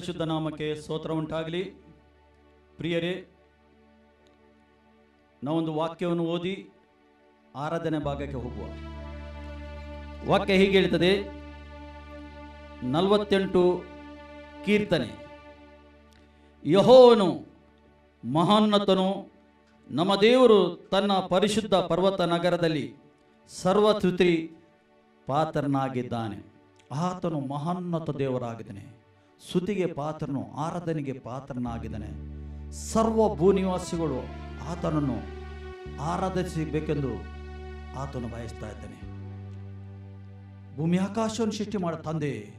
ಪರಿಶುದ್ಧ ನಾಮಕ್ಕೆ ಸ್ತೋತ್ರ ಉಂಟಾಗಲಿ. ಪ್ರಿಯರೇ, ನಾವೊಂದು ವಾಕ್ಯವನ್ನು ಓದಿ ಆರಾಧನೆ ಭಾಗಕ್ಕೆ ಹೋಗುವ. ವಾಕ್ಯ ಹೀಗೆ ಹೇಳ್ತದೆ, ನಲವತ್ತೆಂಟು ಕೀರ್ತನೆ. ಯಹೋವನು ಮಹೋನ್ನತನು, ನಮ್ಮ ದೇವರು ತನ್ನ ಪರಿಶುದ್ಧ ಪರ್ವತ ನಗರದಲ್ಲಿ ಸರ್ವತೃತಿ ಪಾತ್ರನಾಗಿದ್ದಾನೆ. ಆತನು ಮಹೋನ್ನತ ದೇವರಾಗಿದ್ದಾನೆ. ಸ್ತುತಿಗೆ ಪಾತ್ರನು, ಆರಾಧನೆಗೆ ಪಾತ್ರನಾಗಿದ್ದಾನೆ. ಸರ್ವ ಭೂನಿವಾಸಿಗಳು ಆತನನ್ನು ಆರಾಧಿಸಬೇಕೆಂದು ಆತನು ಬಯಸ್ತಾ ಇದ್ದಾನೆ. ಭೂಮಿ ಆಕಾಶವನ್ನು ಸೃಷ್ಟಿ ಮಾಡ ತಂದೆ,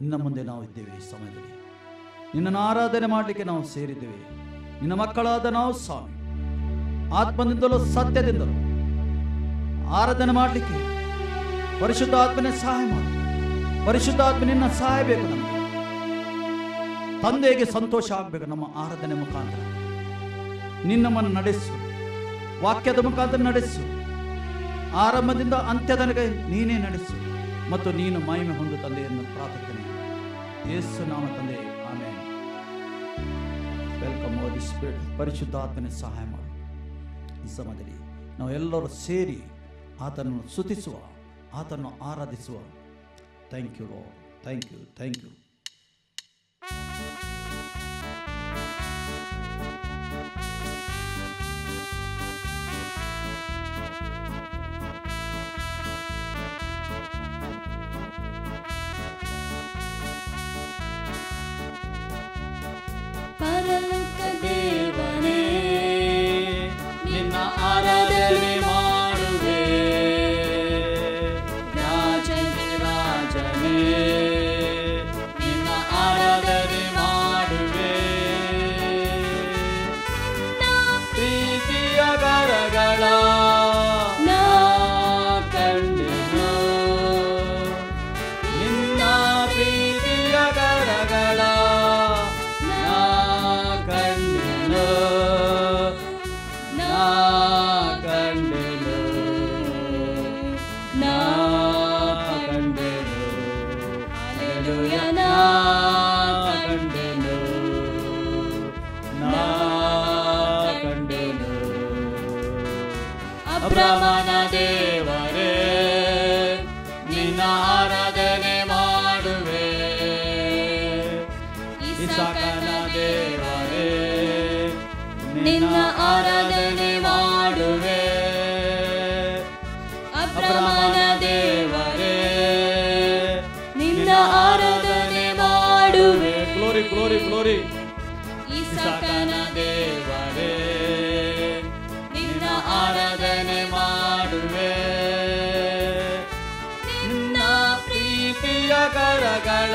ನಿನ್ನ ಮುಂದೆ ನಾವು ಇದ್ದೇವೆ ಈ ಸಮಯದಲ್ಲಿ. ನಿನ್ನನ್ನು ಆರಾಧನೆ ಮಾಡಲಿಕ್ಕೆ ನಾವು ಸೇರಿದ್ದೇವೆ. ನಿನ್ನ ಮಕ್ಕಳಾದ ನಾವು ಸ್ವಾಮಿ. ಆತ್ಮದಿಂದಲೂ ಸತ್ಯದಿಂದಲೂ ಆರಾಧನೆ ಮಾಡಲಿಕ್ಕೆ ಪರಿಶುದ್ಧ ಆತ್ಮನೇ ಸಹಾಯ ಮಾಡಿ. ಪರಿಶುದ್ಧ ಆತ್ಮ ನಿನ್ನ ಸಹಾಯ ಬೇಕು ನಮಗೆ. ತಂದೆಗೆ ಸಂತೋಷ ಆಗಬೇಕು, ನಮ್ಮ ಆರಾಧನೆ ಮುಖಾಂತರ. ನಿನ್ನಮ್ಮನ್ನು ನಡೆಸು. ವಾಕ್ಯದ ಮುಖಾಂತರ ನಡೆಸು. ಆರಂಭದಿಂದ ಅಂತ್ಯದನಿಗೆ ನೀನೇ ನಡೆಸು. ಮತ್ತು ನೀನು ಮಹಿಮೆ ಹೊಂದು ತಂದೆಯನ್ನು ಪ್ರಾರ್ಥನೆ ಯೇಸು ನಾಮ ತಂದೆ. ಆಮೇಲೆ ವೆಲ್ಕಮ್ ಅವರ್ ಸ್ಪಿರಿಟ್ ಪರಿಶುದ್ಧಾತ್ಮನೆ ಸಹಾಯ ಮಾಡು. ಈ ಸಮಯದಲ್ಲಿ ನಾವೆಲ್ಲರೂ ಸೇರಿ ಆತನನ್ನು ಸ್ತುತಿಸುವ, ಆತನನ್ನು ಆರಾಧಿಸುವ. Thank you thank you thank you ಕರಗಳ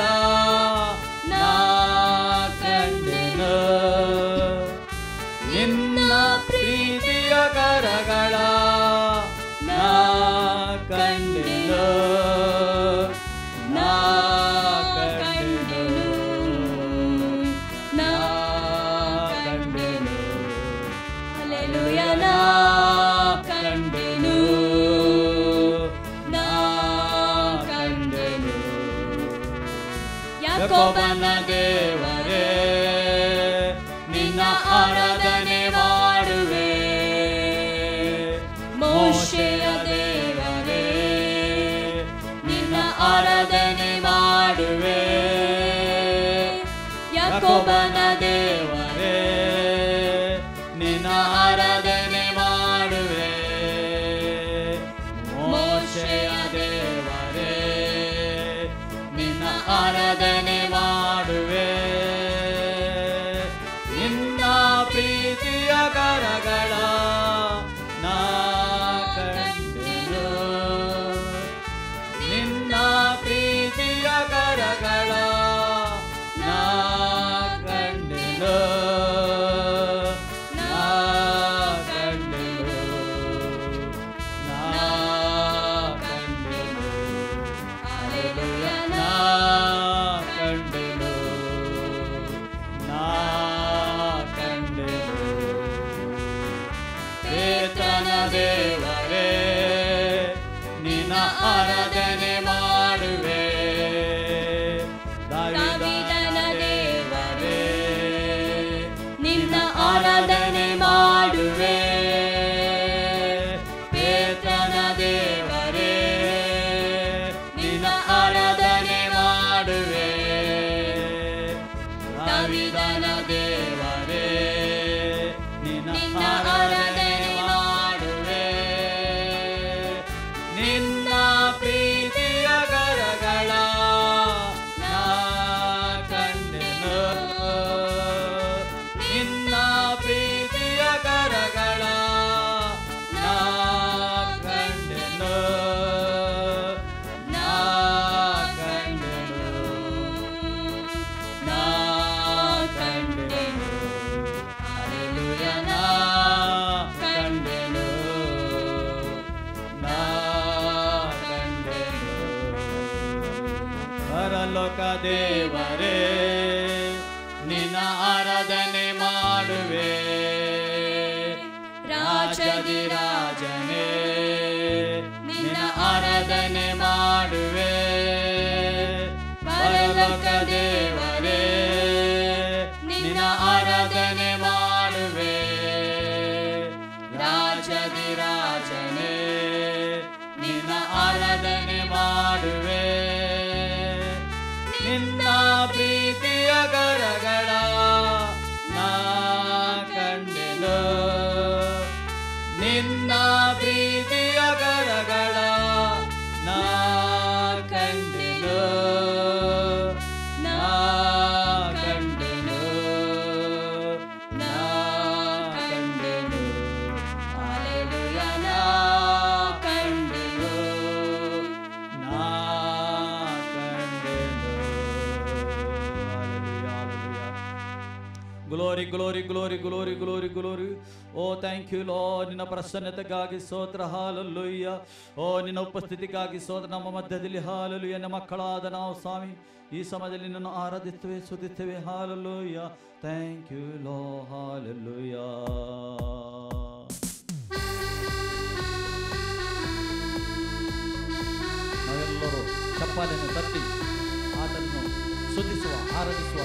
glory glory glory oh thank you Lord ನಿನ್ನ ಪ್ರಸನ್ನತೆಗಾಗಿ ಸೋತ್ರ ಹಾಲಲ್ಲುಯ್ಯ ಓ ನಿನ್ನ ಉಪಸ್ಥಿತಿಗಾಗಿ ಸೋತ್ರ ನಮ್ಮ ಮಧ್ಯದಲ್ಲಿ ಹಾಲಲು ನಿನ್ನ ಮಕ್ಕಳಾದ ನಾವು, ಸ್ವಾಮಿ, ಈ ಸಮಯದಲ್ಲಿ ನಿನ್ನನ್ನು ಆರಾಧಿಸುತ್ತೇವೆ ಸುಧಿಸ್ತೇವೆ hallelujah thank you Lord hallelujah ಚಪ್ಪಾಲೆಯನ್ನು ತಟ್ಟಿ ಆತನನ್ನು ಸುದಿಸುವ ಆರಾಧಿಸುವ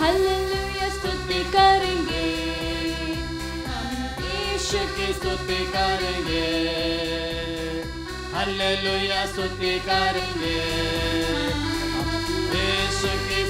हल्लेलुया स्तुति करेंगे। हम यीशु की स्तुति करेंगे। हल्लेलुया स्तुति करेंगे। हम यीशु की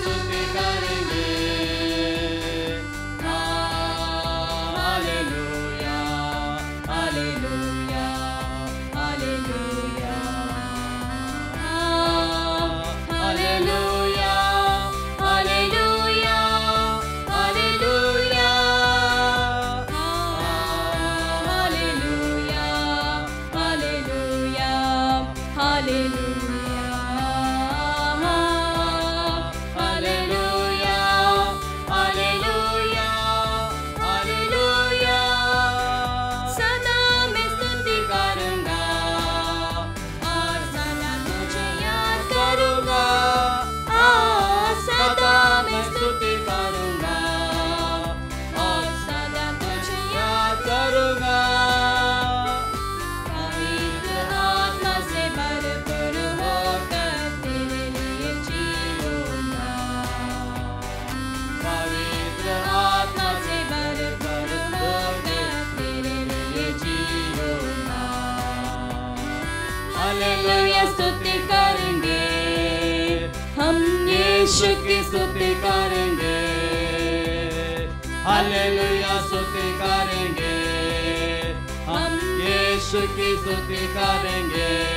stuti kadenge.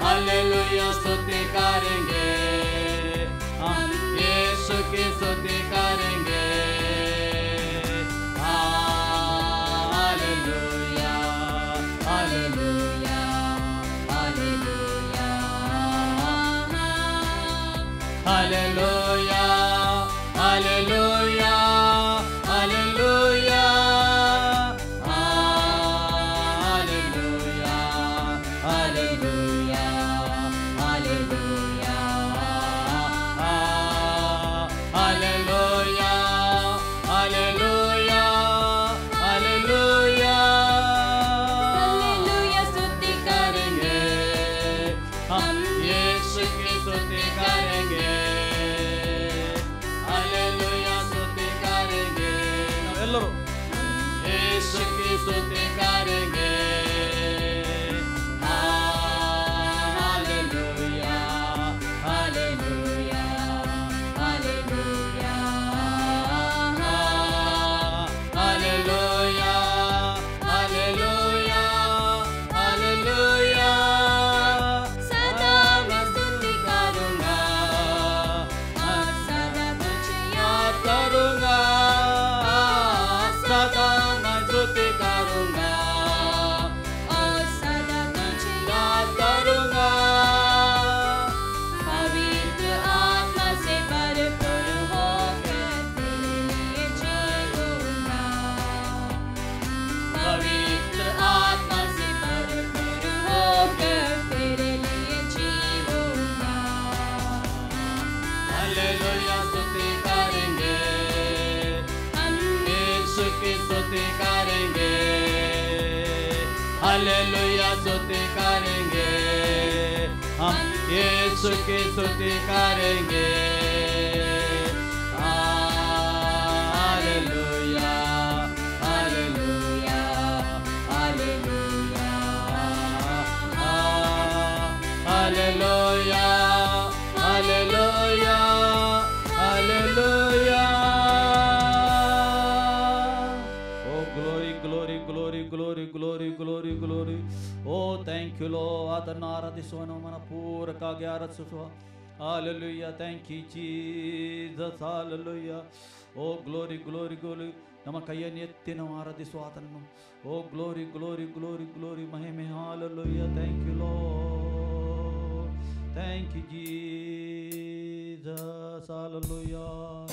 Aleluya, Stotti Care. उसकी स्तुति करेंगे। Hallelujah. Thank you, Jesus. Hallelujah. Oh, glory, glory, glory. Namakaya Nyetina Maradiswatanam. Oh, glory, glory, glory, glory. Mahime. Hallelujah. Thank you, Lord. Thank you, Jesus. Hallelujah.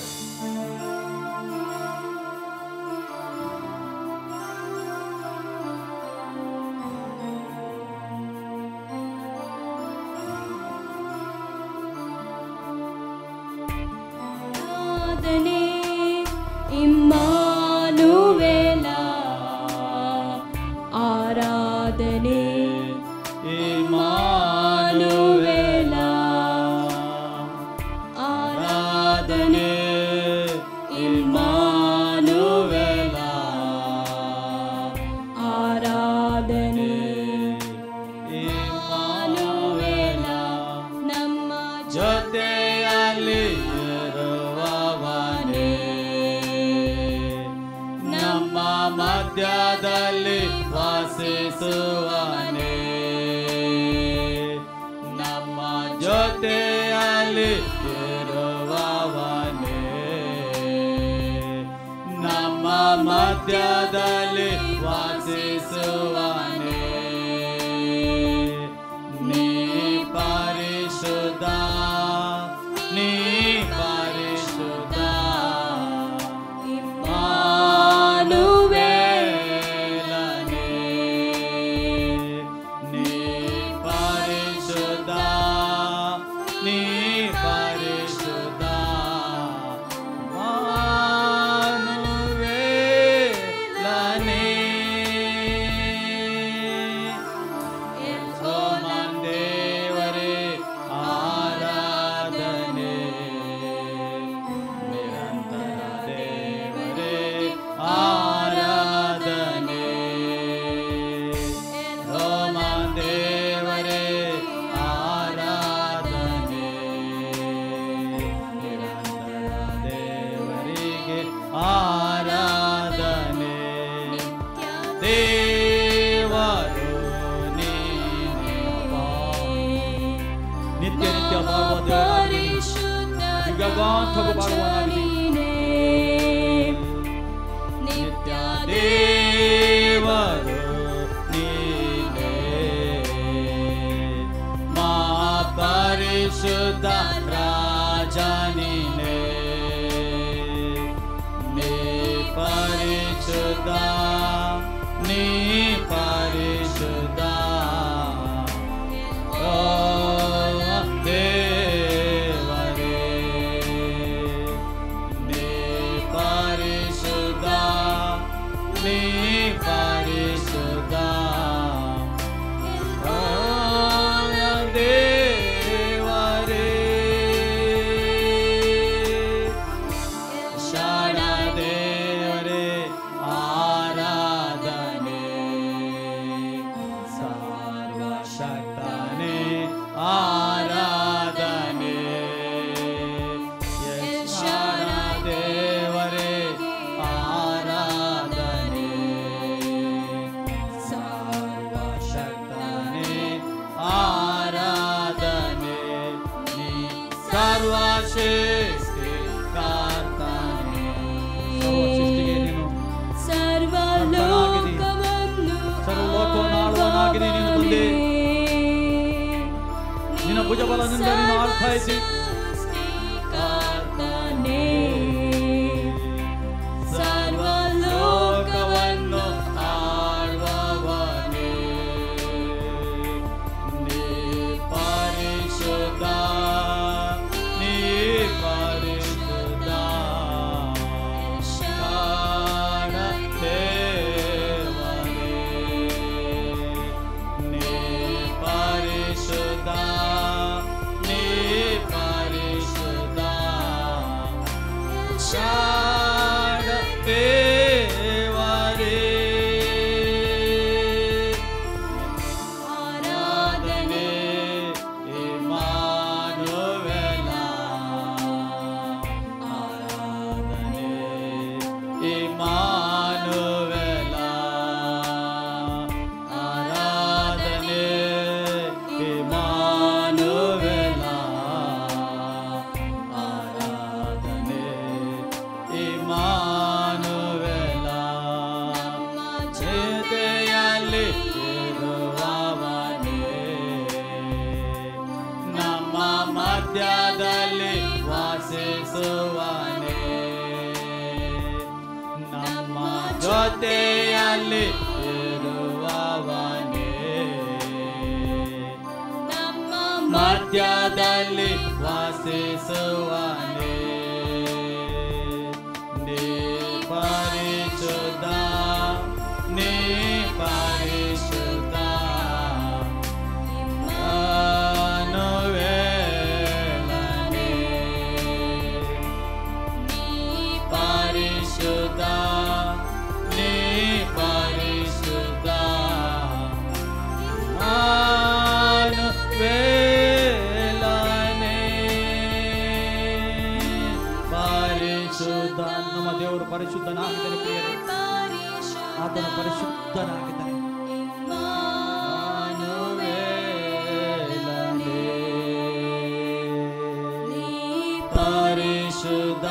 ಪರಿಶುದ್ಧ,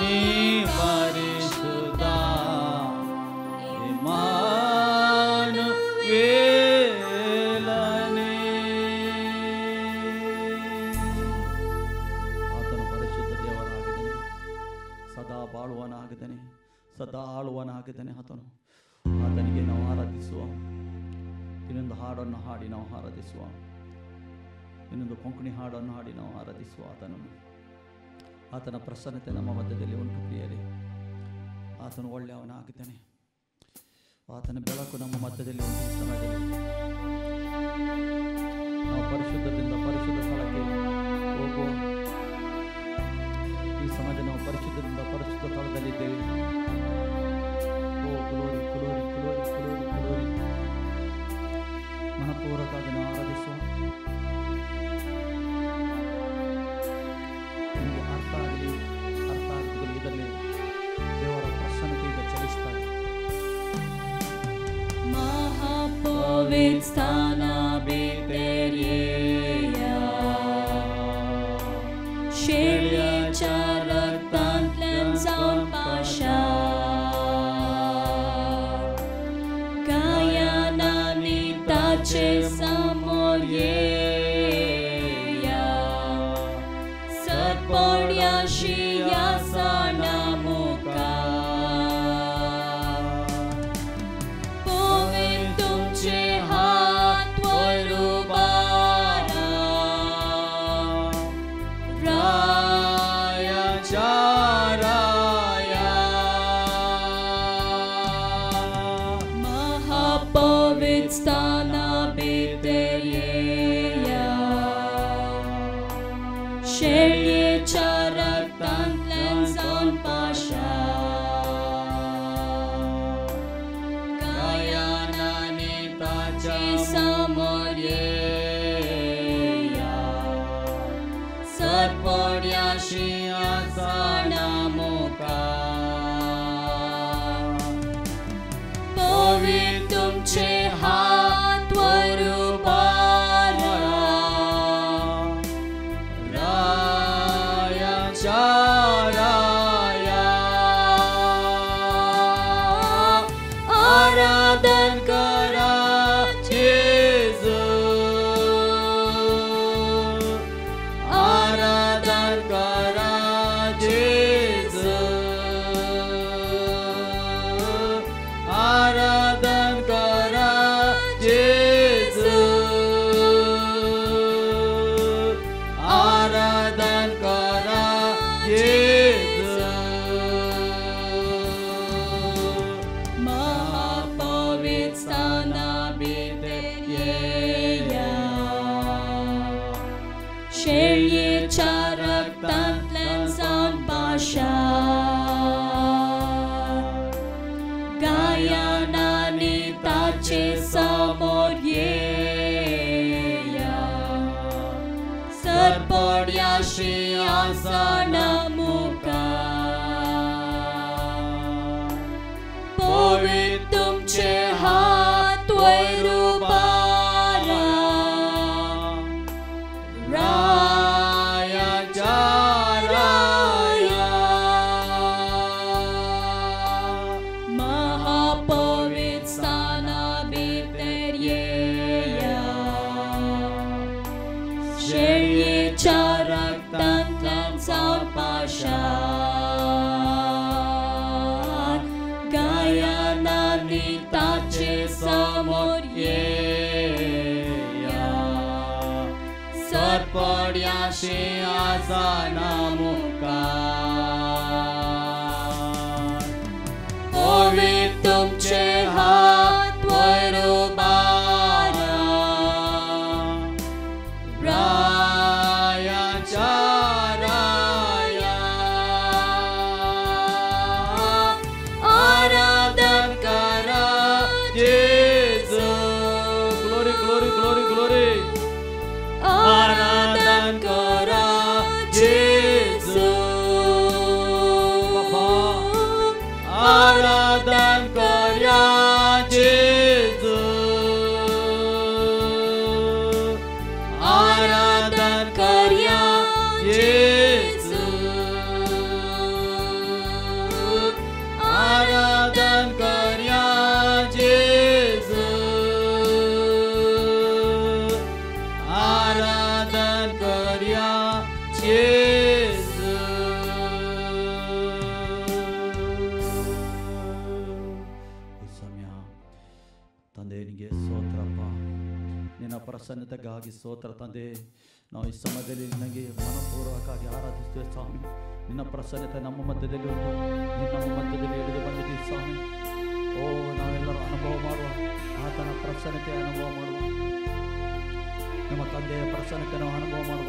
ನೀ ಪರಿಶುದ್ಧ. ಇಮಾನುವೇಲನೆ ಆತನು ಪರಿಶುದ್ಧ ದೇವರಾಗಿದ್ದಾನೆ ಸದಾ ಬಾಳುವನಾಗಿದ್ದಾನೆ. ಸದಾ ಆಳುವನಾಗಿದ್ದಾನೆ ಆತನು. ಆತನಿಗೆ ನಾವು ಆರಾಧಿಸುವ. ಇನ್ನೊಂದು ಹಾಡನ್ನು ಹಾಡಿ ನಾವು ಆರಾಧಿಸುವ. ಇನ್ನೊಂದು ಕೊಂಕಣಿ ಹಾಡನ್ನು ಹಾಡಿ ನಾವು ಆರಾಧಿಸುವ ಆತನನ್ನು. ಆತನ ಪ್ರಸನ್ನತೆ ನಮ್ಮ ಮಧ್ಯದಲ್ಲಿ ಉಂಟು ಪ್ರಿಯರೇ ಆತನು ಒಳ್ಳೆಯವನಾಗಿದ್ದಾನೆ. ಆತನ ಬೆಳಕು ನಮ್ಮ ಮಧ್ಯದಲ್ಲಿ ಉಂಟು ನಾವು ಪರಿಶುದ್ಧದಿಂದ ಪರಿಶುದ್ಧ ಸ್ಥಳಕ್ಕೆ ಹೋಗುವ ಈ ಸಮಯದಲ್ಲಿ ನಾವು ಪರಿಶುದ್ಧದಿಂದ ಪರಿಶುದ್ಧ ಸ್ಥಳದಲ್ಲಿದ್ದೇವೆ. ಓ ಕುಲೋರಿ ಮನಪೂರ್ವಕವಾಗಿ ನಾವು ಆರಾಧಿಸುವ. it's time. sana ತಂದೆ, ನಿನಗೆ ಸೋತ್ರಪ್ಪ ನಿನ್ನ ಪ್ರಸನ್ನತೆಗಾಗಿ ಸೋತ್ರ ತಂದೆ. ನಾವು ಈ ಸಮಯದಲ್ಲಿ ನಿನಗೆ ಮನಪೂರ್ವಕವಾಗಿ ಆರಾಧಿಸ್ತೇವೆ ಸ್ವಾಮಿ. ನಿನ್ನ ಪ್ರಸನ್ನತೆ ನಮ್ಮ ಮಧ್ಯದಲ್ಲಿ ಉಂಟು. ನಮ್ಮ ಮಧ್ಯದಲ್ಲಿ ಹಿಡಿದು ಬಂದಿದ್ದೀವಿ ಸ್ವಾಮಿ. ಓ, ನಾವೆಲ್ಲರೂ ಅನುಭವ ಮಾಡುವ, ಆತನ ಪ್ರಸನ್ನತೆ ಅನುಭವ ಮಾಡುವ. ನಮ್ಮ ತಂದೆಯ ಪ್ರಸನ್ನತೆ ನಾವು ಅನುಭವ ಮಾಡುವ.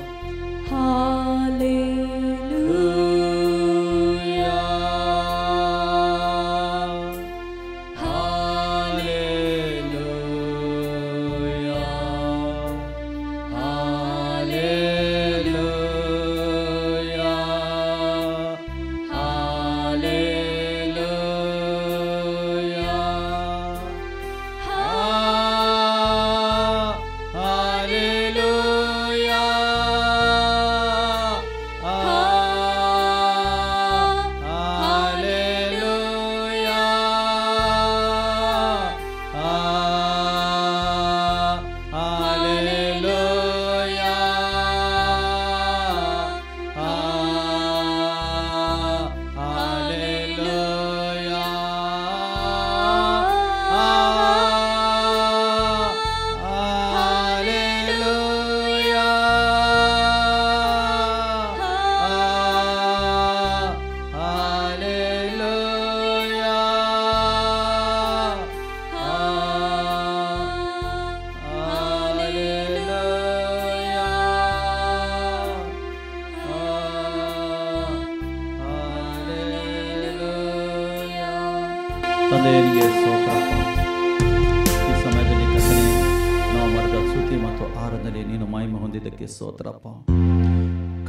ಆರಾಧನೆ ನೀನು ಮಹಿಮೆ ಹೊಂದಿದ್ದಕ್ಕೆ ಸೋತ್ರಪ್ಪ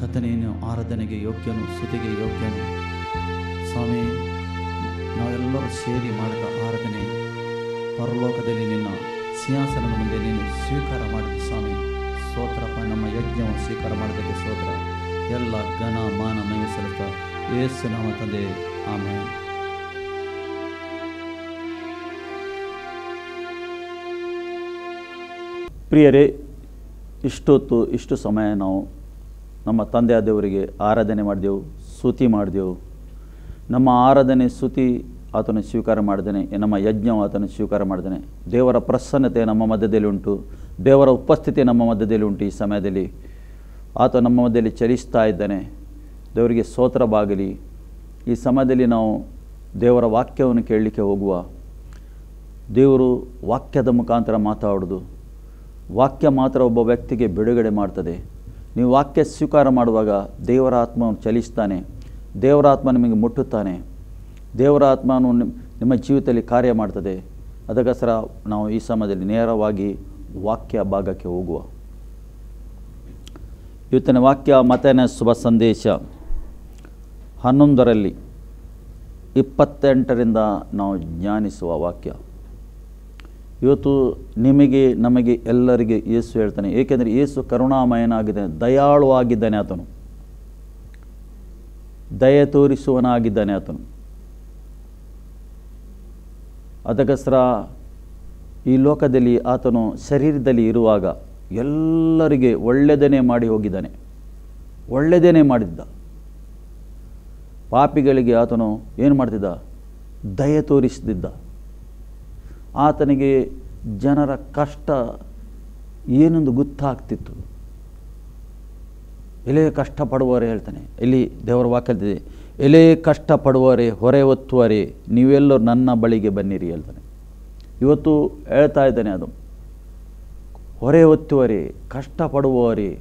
ಕಥನೆಯನ್ನು ಆರಾಧನೆಗೆ ಯೋಗ್ಯನು ಸುತಿಗೆ ಯೋಗ್ಯನು. ಸ್ವಾಮಿ, ನಾವೆಲ್ಲರೂ ಸೇರಿ ಮಾಡಿದ ಆರಾಧನೆ ಪರಲೋಕದಲ್ಲಿ ನಿನ್ನ ಸಿಂಹಾಸನದ ಮುಂದೆ ನೀನು ಸ್ವೀಕಾರ ಮಾಡಿದ ಸ್ವಾಮಿ. ಸೋತ್ರಪ್ಪ ನಮ್ಮ ಯಜ್ಞವನ್ನು ಸ್ವೀಕಾರ ಮಾಡಿದ್ದಕ್ಕೆ ಸ್ತೋತ್ರ. ಎಲ್ಲ ಘನ, ಮಾನ ಮೈ ಸಲ್ಲಿಸ್ತಾ ಯೇಸು ನಮ್ಮ ತಂದೆ. ಆಮೇಲೆ ಪ್ರಿಯರೇ ಇಷ್ಟೊತ್ತು, ಇಷ್ಟು ಸಮಯ ನಾವು ನಮ್ಮ ತಂದೆಯ ದೇವರಿಗೆ ಆರಾಧನೆ ಮಾಡಿದೆವು, ಸ್ತುತಿ ಮಾಡಿದೆವು. ನಮ್ಮ ಆರಾಧನೆ, ಸ್ತುತಿ ಆತನ ಸ್ವೀಕಾರ ಮಾಡಿದ್ದೇನೆ ನಮ್ಮ ಯಜ್ಞವು ಆತನ ಸ್ವೀಕಾರ ಮಾಡಿದ್ದೇನೆ ದೇವರ ಪ್ರಸನ್ನತೆ ನಮ್ಮ ಮಧ್ಯದಲ್ಲಿ ಉಂಟು. ದೇವರ ಉಪಸ್ಥಿತಿ ನಮ್ಮ ಮಧ್ಯದಲ್ಲಿ ಉಂಟು ಈ ಸಮಯದಲ್ಲಿ. ಆತ ನಮ್ಮ ಮಧ್ಯದಲ್ಲಿ ಚಲಿಸ್ತಾ ಇದ್ದಾನೆ. ದೇವರಿಗೆ ಸೋತ್ರ ಬಾಗಲಿ. ಈ ಸಮಯದಲ್ಲಿ ನಾವು ದೇವರ ವಾಕ್ಯವನ್ನು ಕೇಳಲಿಕ್ಕೆ ಹೋಗುವ. ದೇವರು ವಾಕ್ಯದ ಮುಖಾಂತರ ಮಾತಾಡೋದು ವಾಕ್ಯ ಮಾತ್ರ ಒಬ್ಬ ವ್ಯಕ್ತಿಗೆ ಬಿಡುಗಡೆ ಮಾಡ್ತದೆ. ನೀವು ವಾಕ್ಯ ಸ್ವೀಕಾರ ಮಾಡುವಾಗ ದೇವರ ಆತ್ಮ ಚಲಿಸ್ತಾನೆ ದೇವರ ಆತ್ಮ ನಿಮಗೆ ಮುಟ್ಟುತ್ತಾನೆ ದೇವರ ಆತ್ಮನು ನಿಮ್- ನಿಮ್ಮ ಜೀವಿತದಲ್ಲಿ ಕಾರ್ಯ ಮಾಡ್ತದೆ. ಅದಕ್ಕೋಸ್ಕರ ನಾವು ಈ ಸಮಯದಲ್ಲಿ ನೇರವಾಗಿ ವಾಕ್ಯ ಭಾಗಕ್ಕೆ ಹೋಗುವ. ಇವತ್ತಿನ ವಾಕ್ಯ ಮತನ ಶುಭ ಸಂದೇಶ. ಹನ್ನೊಂದರಲ್ಲಿ ಇಪ್ಪತ್ತೆಂಟರಿಂದ ನಾವು ಜ್ಞಾನಿಸುವ ವಾಕ್ಯ. ಇವತ್ತು ನಿಮಗೆ, ನಮಗೆ ಎಲ್ಲರಿಗೆ ಯೇಸು ಹೇಳ್ತಾನೆ, ಏಕೆಂದರೆ ಯೇಸು ಕರುಣಾಮಯನಾಗಿದ್ದಾನೆ ದಯಾಳುವಾಗಿದ್ದಾನೆ ಆತನು. ದಯ ತೋರಿಸುವನಾಗಿದ್ದಾನೆ ಆತನು. ಅದಕ್ಕೋಸ್ಕರ ಈ ಲೋಕದಲ್ಲಿ ಆತನು ಶರೀರದಲ್ಲಿ ಇರುವಾಗ ಎಲ್ಲರಿಗೆ ಒಳ್ಳೆಯದನ್ನೇ ಮಾಡಿ ಹೋಗಿದ್ದಾನೆ. ಒಳ್ಳೆಯದೇನೇ ಮಾಡಿದ್ದ. ಪಾಪಿಗಳಿಗೆ ಆತನು ಏನು ಮಾಡ್ತಿದ್ದ? ದಯ ತೋರಿಸ್ತಿದ್ದ. ಆತನಿಗೆ ಜನರ ಕಷ್ಟ ಏನೊಂದು ಗೊತ್ತಾಗ್ತಿತ್ತು. ಎಲೆ ಕಷ್ಟಪಡುವವರೇ ಹೇಳ್ತಾನೆ, ಇಲ್ಲಿ ದೇವರ ವಾಕ್ಯದಿದೆ ಎಲೆ ಕಷ್ಟಪಡುವವರೇ, ಹೊರೆ ಒತ್ತುವರೆ, ನೀವೆಲ್ಲರೂ ನನ್ನ ಬಳಿಗೆ ಬನ್ನಿರಿ ಹೇಳ್ತಾನೆ. ಇವತ್ತು ಹೇಳ್ತಾ ಇದ್ದಾನೆ ಅದು. ಹೊರೆ ಒತ್ತುವರೆ, ಕಷ್ಟಪಡುವವರೇ,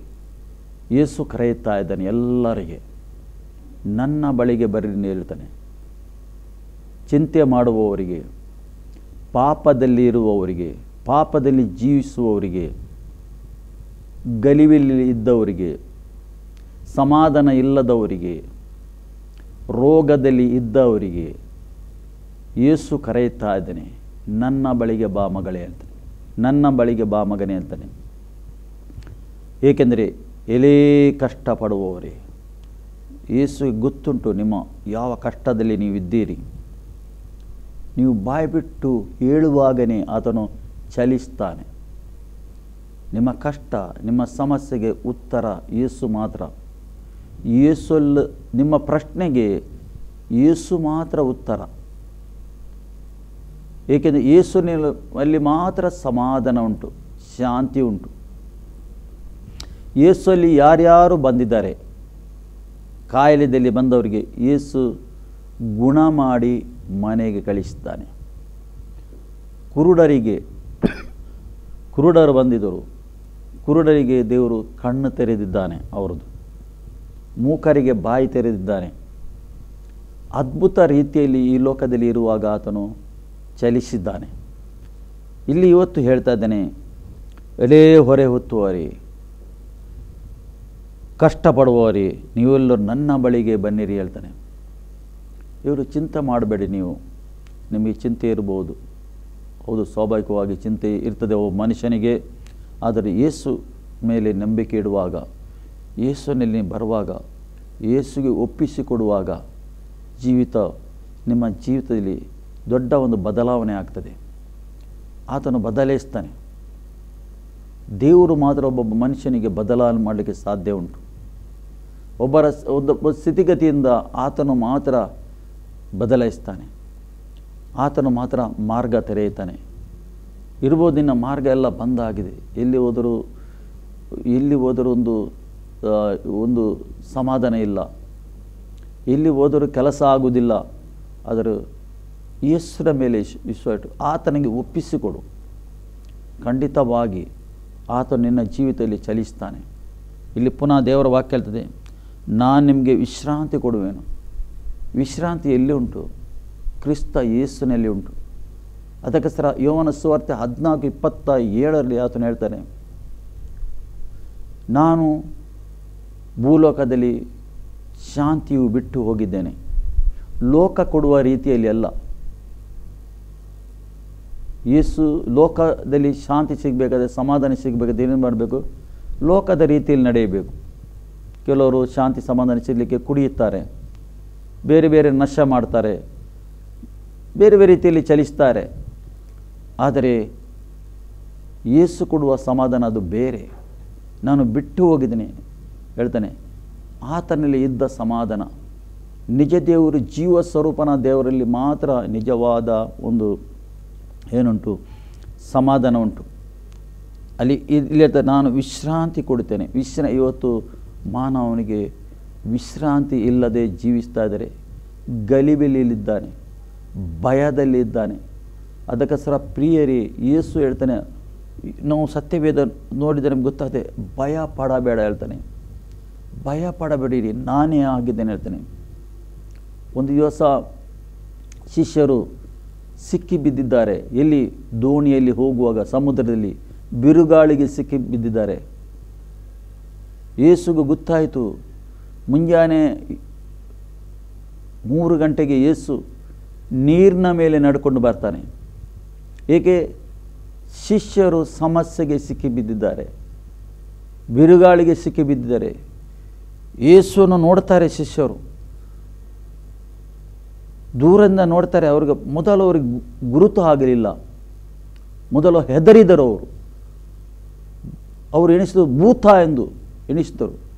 ಯೇಸು ಕರೆಯುತ್ತಾ ಇದ್ದಾನೆ ಎಲ್ಲರಿಗೆ, ನನ್ನ ಬಳಿಗೆ ಬರ್ರಿ ಹೇಳ್ತಾನೆ. ಚಿಂತೆ ಮಾಡುವವರಿಗೆ ಪಾಪದಲ್ಲಿ ಇರುವವರಿಗೆ ಪಾಪದಲ್ಲಿ ಜೀವಿಸುವವರಿಗೆ ಗಲಿವಿಲ್ಲಿ ಇದ್ದವರಿಗೆ, ಸಮಾಧಾನ ಇಲ್ಲದವರಿಗೆ, ರೋಗದಲ್ಲಿ ಇದ್ದವರಿಗೆ ಯೇಸು ಕರೆಯುತ್ತಾ ಇದ್ದಾನೆ, ನನ್ನ ಬಳಿಗೆ ಬಾ ಮಗಳೇ ಅಂತಾನೆ. ನನ್ನ ಬಳಿಗೆ ಬಾ ಮಗನೇ ಅಂತಾನೆ. ಏಕೆಂದರೆ ಎಲೇ ಕಷ್ಟಪಡುವವರೇ ಯೇಸು ಗೊತ್ತುಂಟು, ನಿಮ್ಮ ಯಾವ ಕಷ್ಟದಲ್ಲಿ ನೀವಿದ್ದೀರಿ. ನೀವು ಬಾಯ್ಬಿಟ್ಟು ಹೇಳುವಾಗನೇ ಆತನು ಚಲಿಸ್ತಾನೆ. ನಿಮ್ಮ ಕಷ್ಟ, ನಿಮ್ಮ ಸಮಸ್ಯೆಗೆ ಉತ್ತರ ಯೇಸು ಮಾತ್ರ. ಯೇಸುಲ್ಲ ನಿಮ್ಮ ಪ್ರಶ್ನೆಗೆ ಯೇಸು ಮಾತ್ರ ಉತ್ತರ. ಏಕೆಂದರೆ ಯೇಸುನಲ್ಲಿ ಮಾತ್ರ ಸಮಾಧಾನ ಉಂಟು, ಶಾಂತಿ ಉಂಟು. ಯೇಸುವಲ್ಲಿ ಯಾರ್ಯಾರು ಬಂದಿದ್ದಾರೆ ಕಾಯಿಲೆಯಲ್ಲಿ ಬಂದವರಿಗೆ ಯೇಸು ಗುಣ ಮಾಡಿ ಮನೆಗೆ ಕಳಿಸ್ತಾನೆ. ಕುರುಡರಿಗೆ, ಕುರುಡರು ಬಂದಿದ್ದರು. ಕುರುಡರಿಗೆ ದೇವರು ಕಣ್ಣು ತೆರೆದಿದ್ದಾನೆ ಅವರದು. ಮೂಕರಿಗೆ ಬಾಯಿ ತೆರೆದಿದ್ದಾನೆ. ಅದ್ಭುತ ರೀತಿಯಲ್ಲಿ ಈ ಲೋಕದಲ್ಲಿ ಇರುವಾಗ ಆತನು ಚಲಿಸಿದ್ದಾನೆ. ಇಲ್ಲಿ ಇವತ್ತು ಹೇಳ್ತಾ ಇದ್ದಾನೆ, ಎಲೇ ಹೊರೆ ಹೊತ್ತುವರಿ ಕಷ್ಟಪಡುವವರಿ ನೀವೆಲ್ಲರೂ ನನ್ನ ಬಳಿಗೆ ಬನ್ನಿರಿ ಹೇಳ್ತಾನೆ. ಇವರು ಚಿಂತೆ ಮಾಡಬೇಡಿ ನೀವು. ನಿಮಗೆ ಚಿಂತೆ ಇರಬಹುದು ಹೌದು, ಸ್ವಾಭಾವಿಕವಾಗಿ ಚಿಂತೆ ಇರ್ತದೆ ಒಬ್ಬ ಮನುಷ್ಯನಿಗೆ. ಆದರೆ ಯೇಸು ಮೇಲೆ ನಂಬಿಕೆ ಇಡುವಾಗ ಯೇಸುನಲ್ಲಿ ಬರುವಾಗ, ಯೇಸುಗೆ ಒಪ್ಪಿಸಿಕೊಡುವಾಗ ಜೀವಿತ, ನಿಮ್ಮ ಜೀವಿತದಲ್ಲಿ ದೊಡ್ಡ ಒಂದು ಬದಲಾವಣೆ ಆಗ್ತದೆ. ಆತನು ಬದಲಾಯಿಸ್ತಾನೆ. ದೇವರು ಮಾತ್ರ ಒಬ್ಬ ಮನುಷ್ಯನಿಗೆ ಬದಲಾವಣೆ ಮಾಡಲಿಕ್ಕೆ ಸಾಧ್ಯ ಉಂಟು. ಒಬ್ಬರ ಒಂದು ಸ್ಥಿತಿಗತಿಯಿಂದ ಆತನು ಮಾತ್ರ ಬದಲಾಯಿಸ್ತಾನೆ. ಆತನು ಮಾತ್ರ ಮಾರ್ಗ ತೆರೆಯುತ್ತಾನೆ. ಇರ್ಬೋದಿನ ಮಾರ್ಗ ಎಲ್ಲ ಬಂದಾಗಿದೆ ಎಲ್ಲಿ ಹೋದರೂ ಎಲ್ಲಿ ಹೋದರೂ ಒಂದು ಒಂದು ಸಮಾಧಾನ ಇಲ್ಲ. ಎಲ್ಲಿ ಹೋದರೂ ಕೆಲಸ ಆಗುವುದಿಲ್ಲ. ಅದರ ಯೇಸುರ ಮೇಲೆ ವಿಶ್- ವಿಶ್ವಾಸ ಇಟ್ಟು ಆತನಿಗೆ ಒಪ್ಪಿಸಿಕೊಡು ಖಂಡಿತವಾಗಿ ಆತ ನಿನ್ನ ಜೀವಿತದಲ್ಲಿ ಚಲಿಸ್ತಾನೆ. ಇಲ್ಲಿ ಪುನಃ ದೇವರ ವಾಕ್ಯ ಹೇಳ್ತದೆ, ನಾನು ನಿಮಗೆ ವಿಶ್ರಾಂತಿ ಕೊಡುವೆನು. ವಿಶ್ರಾಂತಿ ಎಲ್ಲಿ ಉಂಟು? ಕ್ರಿಸ್ತ ಯೇಸುನಲ್ಲಿ ಉಂಟು. ಅದಕ್ಕೋಸ್ಕರ ಯೋವನ ಸುವಾರ್ತೆ ಹದಿನಾಲ್ಕು ಇಪ್ಪತ್ತ ಏಳರಲ್ಲಿ ಆತನು ಹೇಳ್ತಾನೆ, ನಾನು ಭೂಲೋಕದಲ್ಲಿ ಶಾಂತಿಯು ಬಿಟ್ಟು ಹೋಗಿದ್ದೇನೆ. ಲೋಕ ಕೊಡುವ ರೀತಿಯಲ್ಲಿ ಅಲ್ಲ. ಯೇಸು ಲೋಕದಲ್ಲಿ ಶಾಂತಿ ಸಿಗಬೇಕಾದ್ರೆ ಸಮಾಧಾನ ಸಿಗಬೇಕಾದ್ರೆ ಏನೇನು ಮಾಡಬೇಕು? ಲೋಕದ ರೀತಿಯಲ್ಲಿ ನಡೆಯಬೇಕು. ಕೆಲವರು ಶಾಂತಿ ಸಮಾಧಾನ ಸಿಗಲಿಕ್ಕೆ ಕುಡಿಯುತ್ತಾರೆ. ಬೇರೆ ಬೇರೆ ನಶ ಮಾಡ್ತಾರೆ, ಬೇರೆ ಬೇರೆ ರೀತಿಯಲ್ಲಿ ಚಲಿಸ್ತಾರೆ. ಆದರೆ ಏಸು ಕೊಡುವ ಸಮಾಧಾನ ಅದು ಬೇರೆ. ನಾನು ಬಿಟ್ಟು ಹೋಗಿದ್ದೀನಿ, ಹೇಳ್ತಾನೆ. ಆತನಲ್ಲಿ ಇದ್ದ ಸಮಾಧಾನ. ನಿಜ ದೇವರು, ಜೀವ ಸ್ವರೂಪನ ದೇವರಲ್ಲಿ ಮಾತ್ರ ನಿಜವಾದ ಒಂದು ಏನುಂಟು? ಸಮಾಧಾನ ಉಂಟು ಅಲ್ಲಿ ಇಲ್ಲಿ ನಾನು ವಿಶ್ರಾಂತಿ ಕೊಡುತ್ತೇನೆ. ವಿಶ್ರ ಇವತ್ತು ಮಾನವನಿಗೆ ವಿಶ್ರಾಂತಿ ಇಲ್ಲದೆ ಜೀವಿಸ್ತಾ ಇದ್ದಾರೆ. ಗಲಿಬಿಲಿಯಲ್ಲಿದ್ದಾನೆ ಭಯದಲ್ಲಿದ್ದಾನೆ ಅದಕ್ಕೋಸ್ಕರ ಪ್ರಿಯರಿ, ಯೇಸು ಹೇಳ್ತಾನೆ, ನಾವು ಸತ್ಯವೇದ ನೋಡಿದರೆ ನಮ್ಗೆ ಗೊತ್ತಾಗುತ್ತೆ ಭಯ ಪಡಬೇಡ ಹೇಳ್ತಾನೆ. ಭಯ ಪಡಬೇಡಿರಿ, ನಾನೇ ಆಗಿದ್ದೇನೆ ಹೇಳ್ತಾನೆ. ಒಂದು ದಿವಸ ಶಿಷ್ಯರು ಸಿಕ್ಕಿ ಬಿದ್ದಿದ್ದಾರೆ. ಎಲ್ಲಿ? ದೋಣಿಯಲ್ಲಿ ಹೋಗುವಾಗ, ಸಮುದ್ರದಲ್ಲಿ ಬಿರುಗಾಳಿಗೆ ಸಿಕ್ಕಿ ಬಿದ್ದಿದ್ದಾರೆ. ಯೇಸುಗೂ ಗೊತ್ತಾಯಿತು ಮುಂಜಾನೆ ಮೂರು ಗಂಟೆಗೆ ಯೇಸು ನೀರಿನ ಮೇಲೆ ನಡ್ಕೊಂಡು ಬರ್ತಾನೆ. ಏಕೆ? ಶಿಷ್ಯರು ಸಮಸ್ಯೆಗೆ ಸಿಕ್ಕಿ ಬಿದ್ದಿದ್ದಾರೆ. ಬಿರುಗಾಳಿಗೆ ಸಿಕ್ಕಿ ಬಿದ್ದಿದ್ದಾರೆ. ಯೇಸುವನ್ನು ನೋಡ್ತಾರೆ ಶಿಷ್ಯರು. ದೂರದಿಂದ ನೋಡ್ತಾರೆ ಅವ್ರಿಗೆ ಮೊದಲು ಅವ್ರಿಗೆ ಗುರುತು ಆಗಲಿಲ್ಲ. ಮೊದಲು ಹೆದರಿದರು ಅವರು. ಅವರು ಎಣಿಸಿದ್ರು, ಭೂತ ಎಂದು ಎಣಿಸಿದರು.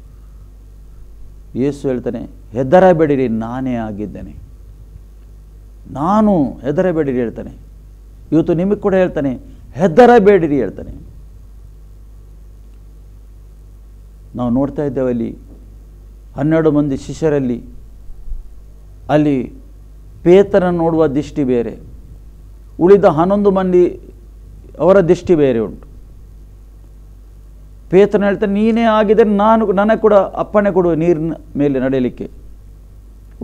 ಯೇಸು ಹೇಳ್ತಾನೆ, ಹೆದರಬೇಡಿರಿ, ನಾನೇ ಆಗಿದ್ದೇನೆ. ನಾನು ಹೆದರಬೇಡಿರಿ, ಹೇಳ್ತಾನೆ. ಇವತ್ತು ನಿಮಗೆ ಕೂಡ ಹೇಳ್ತಾನೆ, ಹೆದರಬೇಡಿರಿ, ಹೇಳ್ತಾನೆ. ನಾವು ನೋಡ್ತಾ ಇದ್ದೇವೆ ಅಲ್ಲಿ, ಹನ್ನೆರಡು ಮಂದಿ ಶಿಷ್ಯರಲ್ಲಿ, ಅಲ್ಲಿ ಪೇತನ ನೋಡುವ ದೃಷ್ಟಿ ಬೇರೆ, ಉಳಿದ ಹನ್ನೊಂದು ಮಂದಿ ಅವರ ದೃಷ್ಟಿ ಬೇರೆ ಉಂಟು. ಪೇತನ ಹೇಳ್ತಾನೆ ನೀನೇ ಆಗಿದೆ ನಾನು ನನಗೆ ಕೂಡ, ಅಪ್ಪಣೆ ಕೊಡು ನೀರಿನ ಮೇಲೆ ನಡೆಯಲಿಕ್ಕೆ.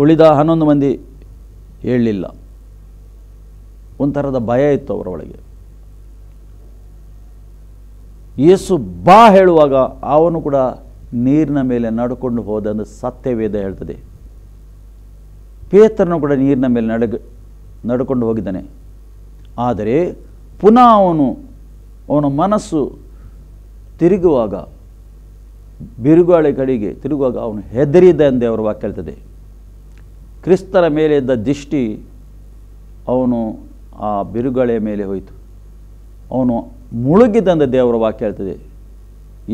ಉಳಿದ ಹನ್ನೊಂದು ಮಂದಿ ಹೇಳಲಿಲ್ಲ ಒಂಥರದ ಭಯ ಇತ್ತು ಅವರ ಒಳಗೆ. ಯೇಸು ಬಾ ಹೇಳುವಾಗ ಅವನು ಕೂಡ ನೀರಿನ ಮೇಲೆ ನಡ್ಕೊಂಡು ಹೋದ ಅಂದರೆ ಸತ್ಯವೇದ ಹೇಳ್ತದೆ. ಪೇತ್ರನು ಕೂಡ ನೀರಿನ ಮೇಲೆ ನಡಗ, ನಡ್ಕೊಂಡು ಹೋಗಿದ್ದಾನೆ. ಆದರೆ ಪುನಃ ಅವನು, ಅವನ ಮನಸ್ಸು ತಿರುಗುವಾಗ ಬಿರುಗಾಳಿ ಕಡೆಗೆ ತಿರುಗುವಾಗ ಅವನು ಹೆದರಿದ ಎಂದು ಅವರ ವಾಕ್ಯ ಹೇಳ್ತದೆ ಕ್ರಿಸ್ತರ ಮೇಲೆ ಇದ್ದ ದೃಷ್ಟಿ ಅವನು ಆ ಬಿರುಗಾಳಿಯ ಮೇಲೆ ಹೋಯಿತು. ಅವನು ಮುಳುಗಿದಂದ ದೇವರ ವಾಕ್ಯ ಹೇಳ್ತದೆ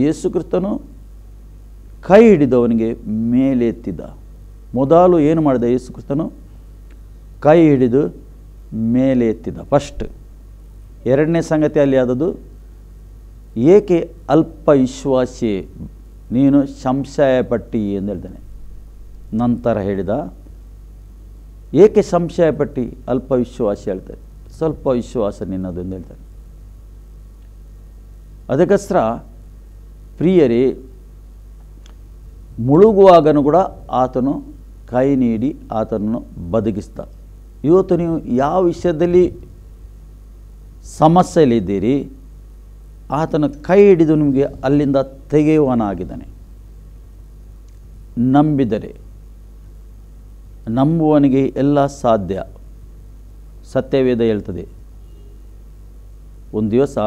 ಯೇಸು ಕ್ರಿಸ್ತನು ಕೈ ಹಿಡಿದವನಿಗೆ ಮೇಲೆ ಎತ್ತಿದ್ದ ಮೊದಲು ಏನು ಮಾಡಿದ ಯೇಸು ಕ್ರಿಸ್ತನು? ಕೈ ಹಿಡಿದು ಮೇಲೆ ಎತ್ತಿದ್ದ ಫಸ್ಟ್ ಎರಡನೇ ಸಂಗತಿಯಲ್ಲಿ ಆದದ್ದು ಏಕೆ ಅಲ್ಪ ವಿಶ್ವಾಸಿ ನೀನು ಸಂಶಯ ಪಟ್ಟಿ ಎಂದು ಹೇಳ್ತಾನೆ. ನಂತರ ಹೇಳಿದ, ಏಕೆ ಸಂಶಯ ಪಟ್ಟಿ ಅಲ್ಪ ವಿಶ್ವಾಸಿ ಹೇಳ್ತಾರೆ. ಸ್ವಲ್ಪ ವಿಶ್ವಾಸ ನಿನ್ನದು ಎಂದು ಹೇಳ್ತಾನೆ. ಅದಕ್ಕೋಸ್ಕರ ಪ್ರಿಯರೇ, ಮುಳುಗುವಾಗನು ಕೂಡ ಆತನು ಕೈ ನೀಡಿ ಆತನನ್ನು ಬದುಕಿಸ್ತ ಇವತ್ತು ನೀವು ಯಾವ ವಿಷಯದಲ್ಲಿ ಸಮಸ್ಯೆಯಲ್ಲಿದ್ದೀರಿ? ಆತನ ಕೈ ಹಿಡಿದು ನಿಮಗೆ ಅಲ್ಲಿಂದ ತೆಗೆಯುವನಾಗಿದ್ದಾನೆ. ನಂಬಿದರೆ ನಂಬುವನಿಗೆ ಎಲ್ಲ ಸಾಧ್ಯ. ಸತ್ಯವೇದ ಹೇಳ್ತದೆ. ಒಂದು ದಿವಸ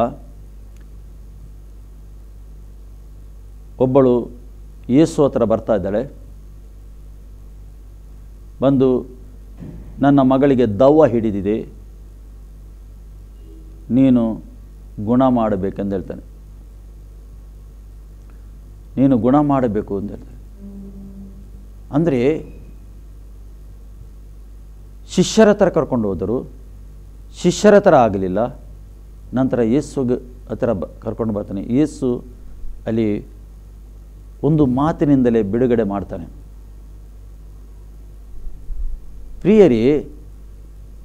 ಒಬ್ಬಳು ಯೇಸು ಹತ್ರ ಬರ್ತಾ ಇದ್ದಾಳೆ. ಬಂದು ನನ್ನ ಮಗಳಿಗೆ ದವ್ವ ಹಿಡಿದಿದೆ. ನೀನು ಗುಣ ಮಾಡಬೇಕೆಂದು ಹೇಳ್ತಾನೆ. ನೀನು ಗುಣ ಮಾಡಬೇಕು ಅಂತ ಹೇಳ್ತಾನೆ. ಅಂದರೆ ಶಿಷ್ಯರ ಹತ್ರ ಕರ್ಕೊಂಡು ಹೋದರು. ಶಿಷ್ಯರ ಹತ್ರ ಆಗಲಿಲ್ಲ. ನಂತರ ಯೇಸು ಹತ್ರ ಬ, ಕರ್ಕೊಂಡು ಬರ್ತಾನೆ. ಯೇಸು ಅಲ್ಲಿ ಒಂದು ಮಾತಿನಿಂದಲೇ ಬಿಡುಗಡೆ ಮಾಡ್ತಾನೆ. ಪ್ರಿಯರಿ,